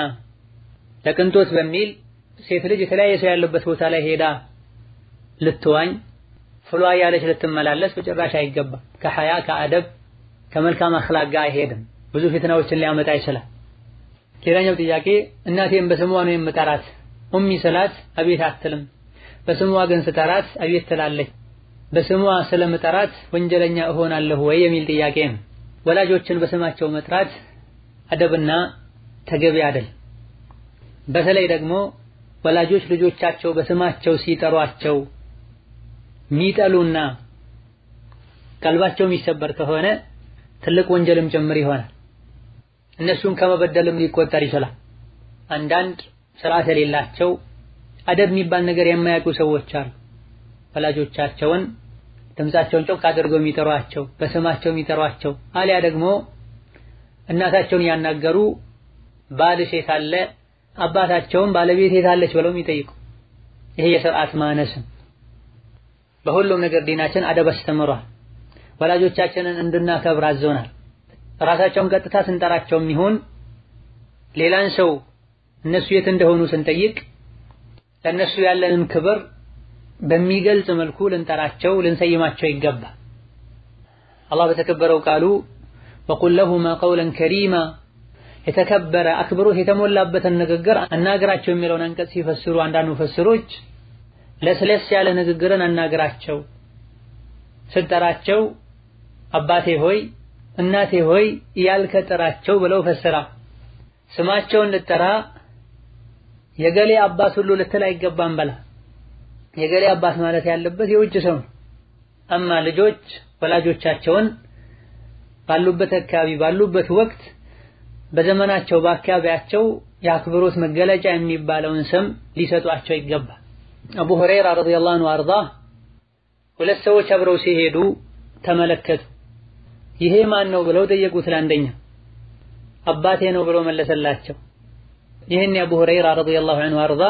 ለቅንጦት በሚል ሴት ልጅ የተለያየ ሰው ያለበት ቦታ ላይ ሄዳ ልትዋኝ ፍሏ ያለች ልትመላለስ በጭራሽ አይገባም። ከሐያ ከአደብ ከመልካም አኽላቅ ጋር አይሄድም። ብዙ ፊትናዎችን ሊያመጣ ይችላል። ሌላኛው ጥያቄ እናቴን በስሟ ነው የምጠራት፣ ኡሚ ስላት አቤት አትልም። በስሟ ግን ስጠራት አቤት ትላለች። በስሟ ስለምጠራት ወንጀለኛ እሆናለሁ ወይ የሚል ጥያቄ ነው። ወላጆችን በስማቸው መጥራት አደብና ተገቢ አይደል። በተለይ ደግሞ ወላጆች ልጆቻቸው በስማቸው ሲጠሯቸው ሚጠሉና ቀልባቸው የሚሰበር ከሆነ ትልቅ ወንጀልም ጭምር ይሆናል። እነሱን ከመበደልም ሊቆጠር ይችላል። አንዳንድ ስርዓት የሌላቸው አደብ የሚባል ነገር የማያውቁ ሰዎች አሉ። ወላጆቻቸውን ድምፃቸውን ጮክ አድርገው የሚጠሯቸው በስማቸው የሚጠሯቸው አሊያ ደግሞ እናታቸውን ያናገሩ የት አለ አባታቸውን ባለቤት የት አለች ብለው የሚጠይቁ ይሄ የስርዓት ማነስም በሁሉም ነገር ዲናችን አደብ አስተምሯል። ወላጆቻችንን እንድናከብር አዞናል። ራሳቸውን ቀጥታ ስንጠራቸውም ይሁን ሌላን ሰው እነሱ የት እንደሆኑ ስንጠይቅ ለእነሱ ያለንን ክብር በሚገልጽ መልኩ ልንጠራቸው ልንሰይማቸው ይገባል። አላህ በተከበረው ቃሉ ወቁል ለሁማ ቀውለን ከሪማ የተከበረ አክብሮት የተሞላበትን ንግግር አናግራቸው የሚለውን አንቀጽ ሲፈስሩ አንዳንድ ሙፈስሮች ለስለስ ያለ ንግግርን አናግራቸው ስጠራቸው አባቴ ሆይ እናቴ ሆይ እያልከ ጥራቸው ብለው ፈስራ ስማቸውን ልጠራ የገሌ አባት ሁሉ ልትል አይገባም በላ የገሌ አባት ማለት ያለበት የውጭ ሰው ነው። አማ ልጆች ወላጆቻቸውን ባሉበት አካባቢ ባሉበት ወቅት በዘመናቸው በአካባቢያቸው የአክብሮት መገለጫ የሚባለውን ስም ሊሰጧቸው ይገባል። አቡ ሁረይራ ረዲየላሁ ዐንሁ አርዳ ሁለት ሰዎች አብረው ሲሄዱ ተመለከቱ። ይሄ ማን ነው ብለው ጠየቁት። ለአንደኛ አባቴ ነው ብሎ መለሰላቸው። ይህን የአቡ ሁረይራ ረዲየላሁ ዐንሁ አርዳ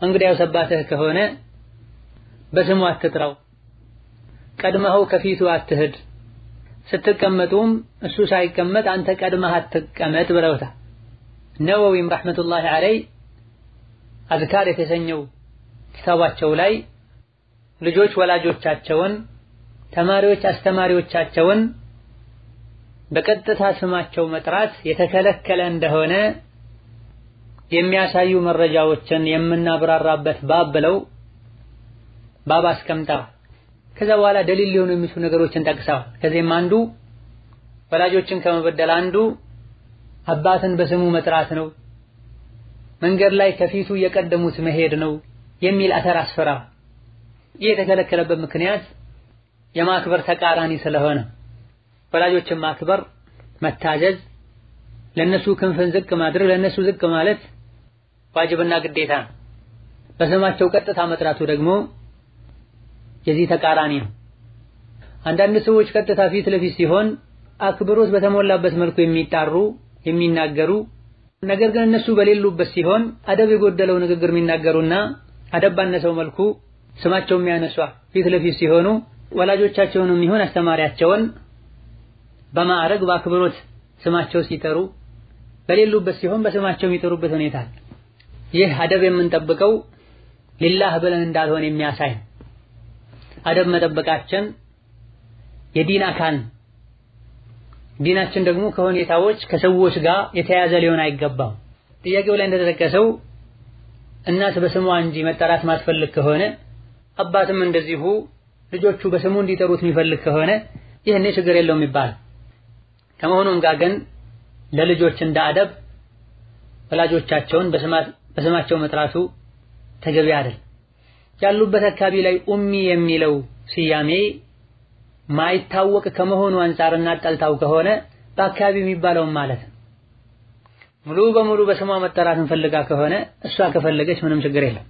እንግዲያውስ አባትህ ከሆነ በስሙ አትጥራው፣ ቀድመኸው ከፊቱ አትሂድ፣ ስትቀመጡም እሱ ሳይቀመጥ አንተ ቀድመህ አትቀመጥ ብለውታል። ነወዊም ረሕመቱላሂ ዐለይህ አዝካር የተሰኘው ኪታባቸው ላይ ልጆች ወላጆቻቸውን፣ ተማሪዎች አስተማሪዎቻቸውን በቀጥታ ስማቸው መጥራት የተከለከለ እንደሆነ የሚያሳዩ መረጃዎችን የምናብራራበት ባብ ብለው ባብ አስቀምጠዋል። ከዛ በኋላ ደሊል ሊሆኑ የሚችሉ ነገሮችን ጠቅሰዋል። ከዚህም አንዱ ወላጆችን ከመበደል አንዱ አባትን በስሙ መጥራት ነው፣ መንገድ ላይ ከፊቱ እየቀደሙት መሄድ ነው የሚል አተር አስፈራ። ይህ የተከለከለበት ምክንያት የማክበር ተቃራኒ ስለሆነ ወላጆችን ማክበር፣ መታዘዝ፣ ለነሱ ክንፍን ዝቅ ማድረግ፣ ለነሱ ዝቅ ማለት ዋጅብና ግዴታ ነው። በስማቸው ቀጥታ መጥራቱ ደግሞ የዚህ ተቃራኒ ነው። አንዳንድ ሰዎች ቀጥታ ፊት ለፊት ሲሆን አክብሮት በተሞላበት መልኩ የሚጣሩ የሚናገሩ፣ ነገር ግን እነሱ በሌሉበት ሲሆን አደብ የጎደለው ንግግር የሚናገሩና አደብ ባነሰው መልኩ ስማቸው የሚያነሷ ፊት ለፊት ሲሆኑ ወላጆቻቸውንም ይሁን አስተማሪያቸውን በማዕረግ በአክብሮት ስማቸው ሲጠሩ በሌሉበት ሲሆን በስማቸው የሚጠሩበት ሁኔታ ይህ አደብ የምንጠብቀው ሊላህ ብለን እንዳልሆነ የሚያሳይ አደብ መጠበቃችን የዲን አካል ዲናችን ደግሞ ከሁኔታዎች ከሰዎች ጋር የተያዘ ሊሆን አይገባም። ጥያቄው ላይ እንደተጠቀሰው እናት በስሟ እንጂ መጠራት ማትፈልግ ከሆነ አባትም እንደዚሁ ልጆቹ በስሙ እንዲጠሩት የሚፈልግ ከሆነ ይህኔ ችግር የለውም ይባላል። ከመሆኑም ጋር ግን ለልጆች እንደ አደብ ወላጆቻቸውን በስማቸው መጥራቱ ተገቢ አይደል። ያሉበት አካባቢ ላይ ኡሚ የሚለው ስያሜ ማይታወቅ ከመሆኑ አንጻር እናጠልታው ከሆነ በአካባቢ የሚባለውን ማለት ነው። ሙሉ በሙሉ በስሟ መጠራት እንፈልጋ ከሆነ እሷ ከፈለገች ምንም ችግር የለም።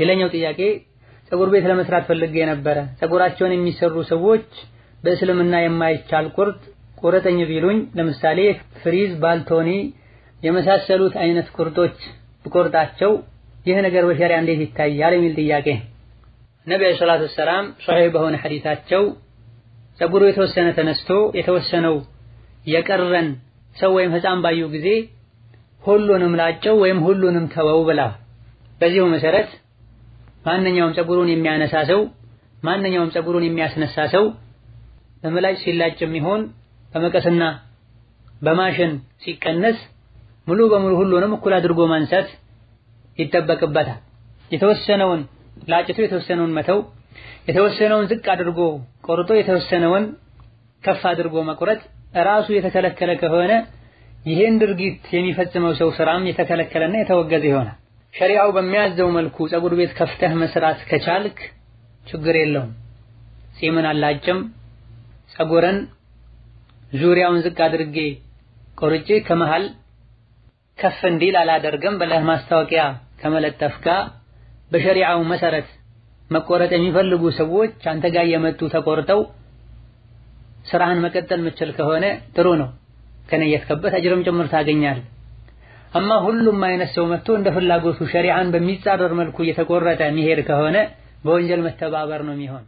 ሌላኛው ጥያቄ ፀጉር ቤት ለመስራት ፈልጌ የነበረ ፀጉራቸውን የሚሰሩ ሰዎች በእስልምና የማይቻል ቁርጥ ቁረጠኝ ቢሉኝ ለምሳሌ ፍሪዝ፣ ባልቶኒ የመሳሰሉት አይነት ቁርጦች ብቆርጣቸው ይህ ነገር በሸሪያ እንዴት ይታያል የሚል ጥያቄ ነቢ ዓለይሂ ሰላቱ ወሰላም ሶሒህ በሆነ ሐዲታቸው ፀጉሩ የተወሰነ ተነስቶ የተወሰነው የቀረን ሰው ወይም ሕፃን ባዩ ጊዜ ሁሉንም ላጨው ወይም ሁሉንም ተወው ብላ በዚሁ መሰረት ማንኛውም ፀጉሩን የሚያነሳ ሰው ማንኛውም ፀጉሩን የሚያስነሳ ሰው በምላጭ ሲላጭ የሚሆን በመቀስና በማሽን ሲቀነስ ሙሉ በሙሉ ሁሉንም እኩል አድርጎ ማንሳት ይጠበቅበታል። የተወሰነውን ላጭቶ የተወሰነውን መተው፣ የተወሰነውን ዝቅ አድርጎ ቆርጦ የተወሰነውን ከፍ አድርጎ መቁረጥ ራሱ የተከለከለ ከሆነ ይህን ድርጊት የሚፈጽመው ሰው ስራም የተከለከለና የተወገዘ ይሆናል። ሸሪዓው በሚያዘው መልኩ ፀጉር ቤት ከፍተህ መስራት ከቻልክ ችግር የለውም። ጺምን አላጭም፣ ፀጉርን ዙሪያውን ዝቅ አድርጌ ቆርጬ ከመሃል ከፍ እንዲል አላደርግም ብለህ ማስታወቂያ ከመለጠፍ ጋር በሸሪዓው መሰረት መቆረጥ የሚፈልጉ ሰዎች አንተ ጋር የመጡ ተቆርጠው ስራህን መቀጠል የምችል ከሆነ ጥሩ ነው። ከነየትከበት አጅርም ጭምር ታገኛለህ። አማ ሁሉም አይነት ሰው መጥቶ እንደ ፍላጎቱ ሸሪዓን በሚጻረር መልኩ እየተቆረጠ የሚሄድ ከሆነ በወንጀል መተባበር ነው የሚሆን።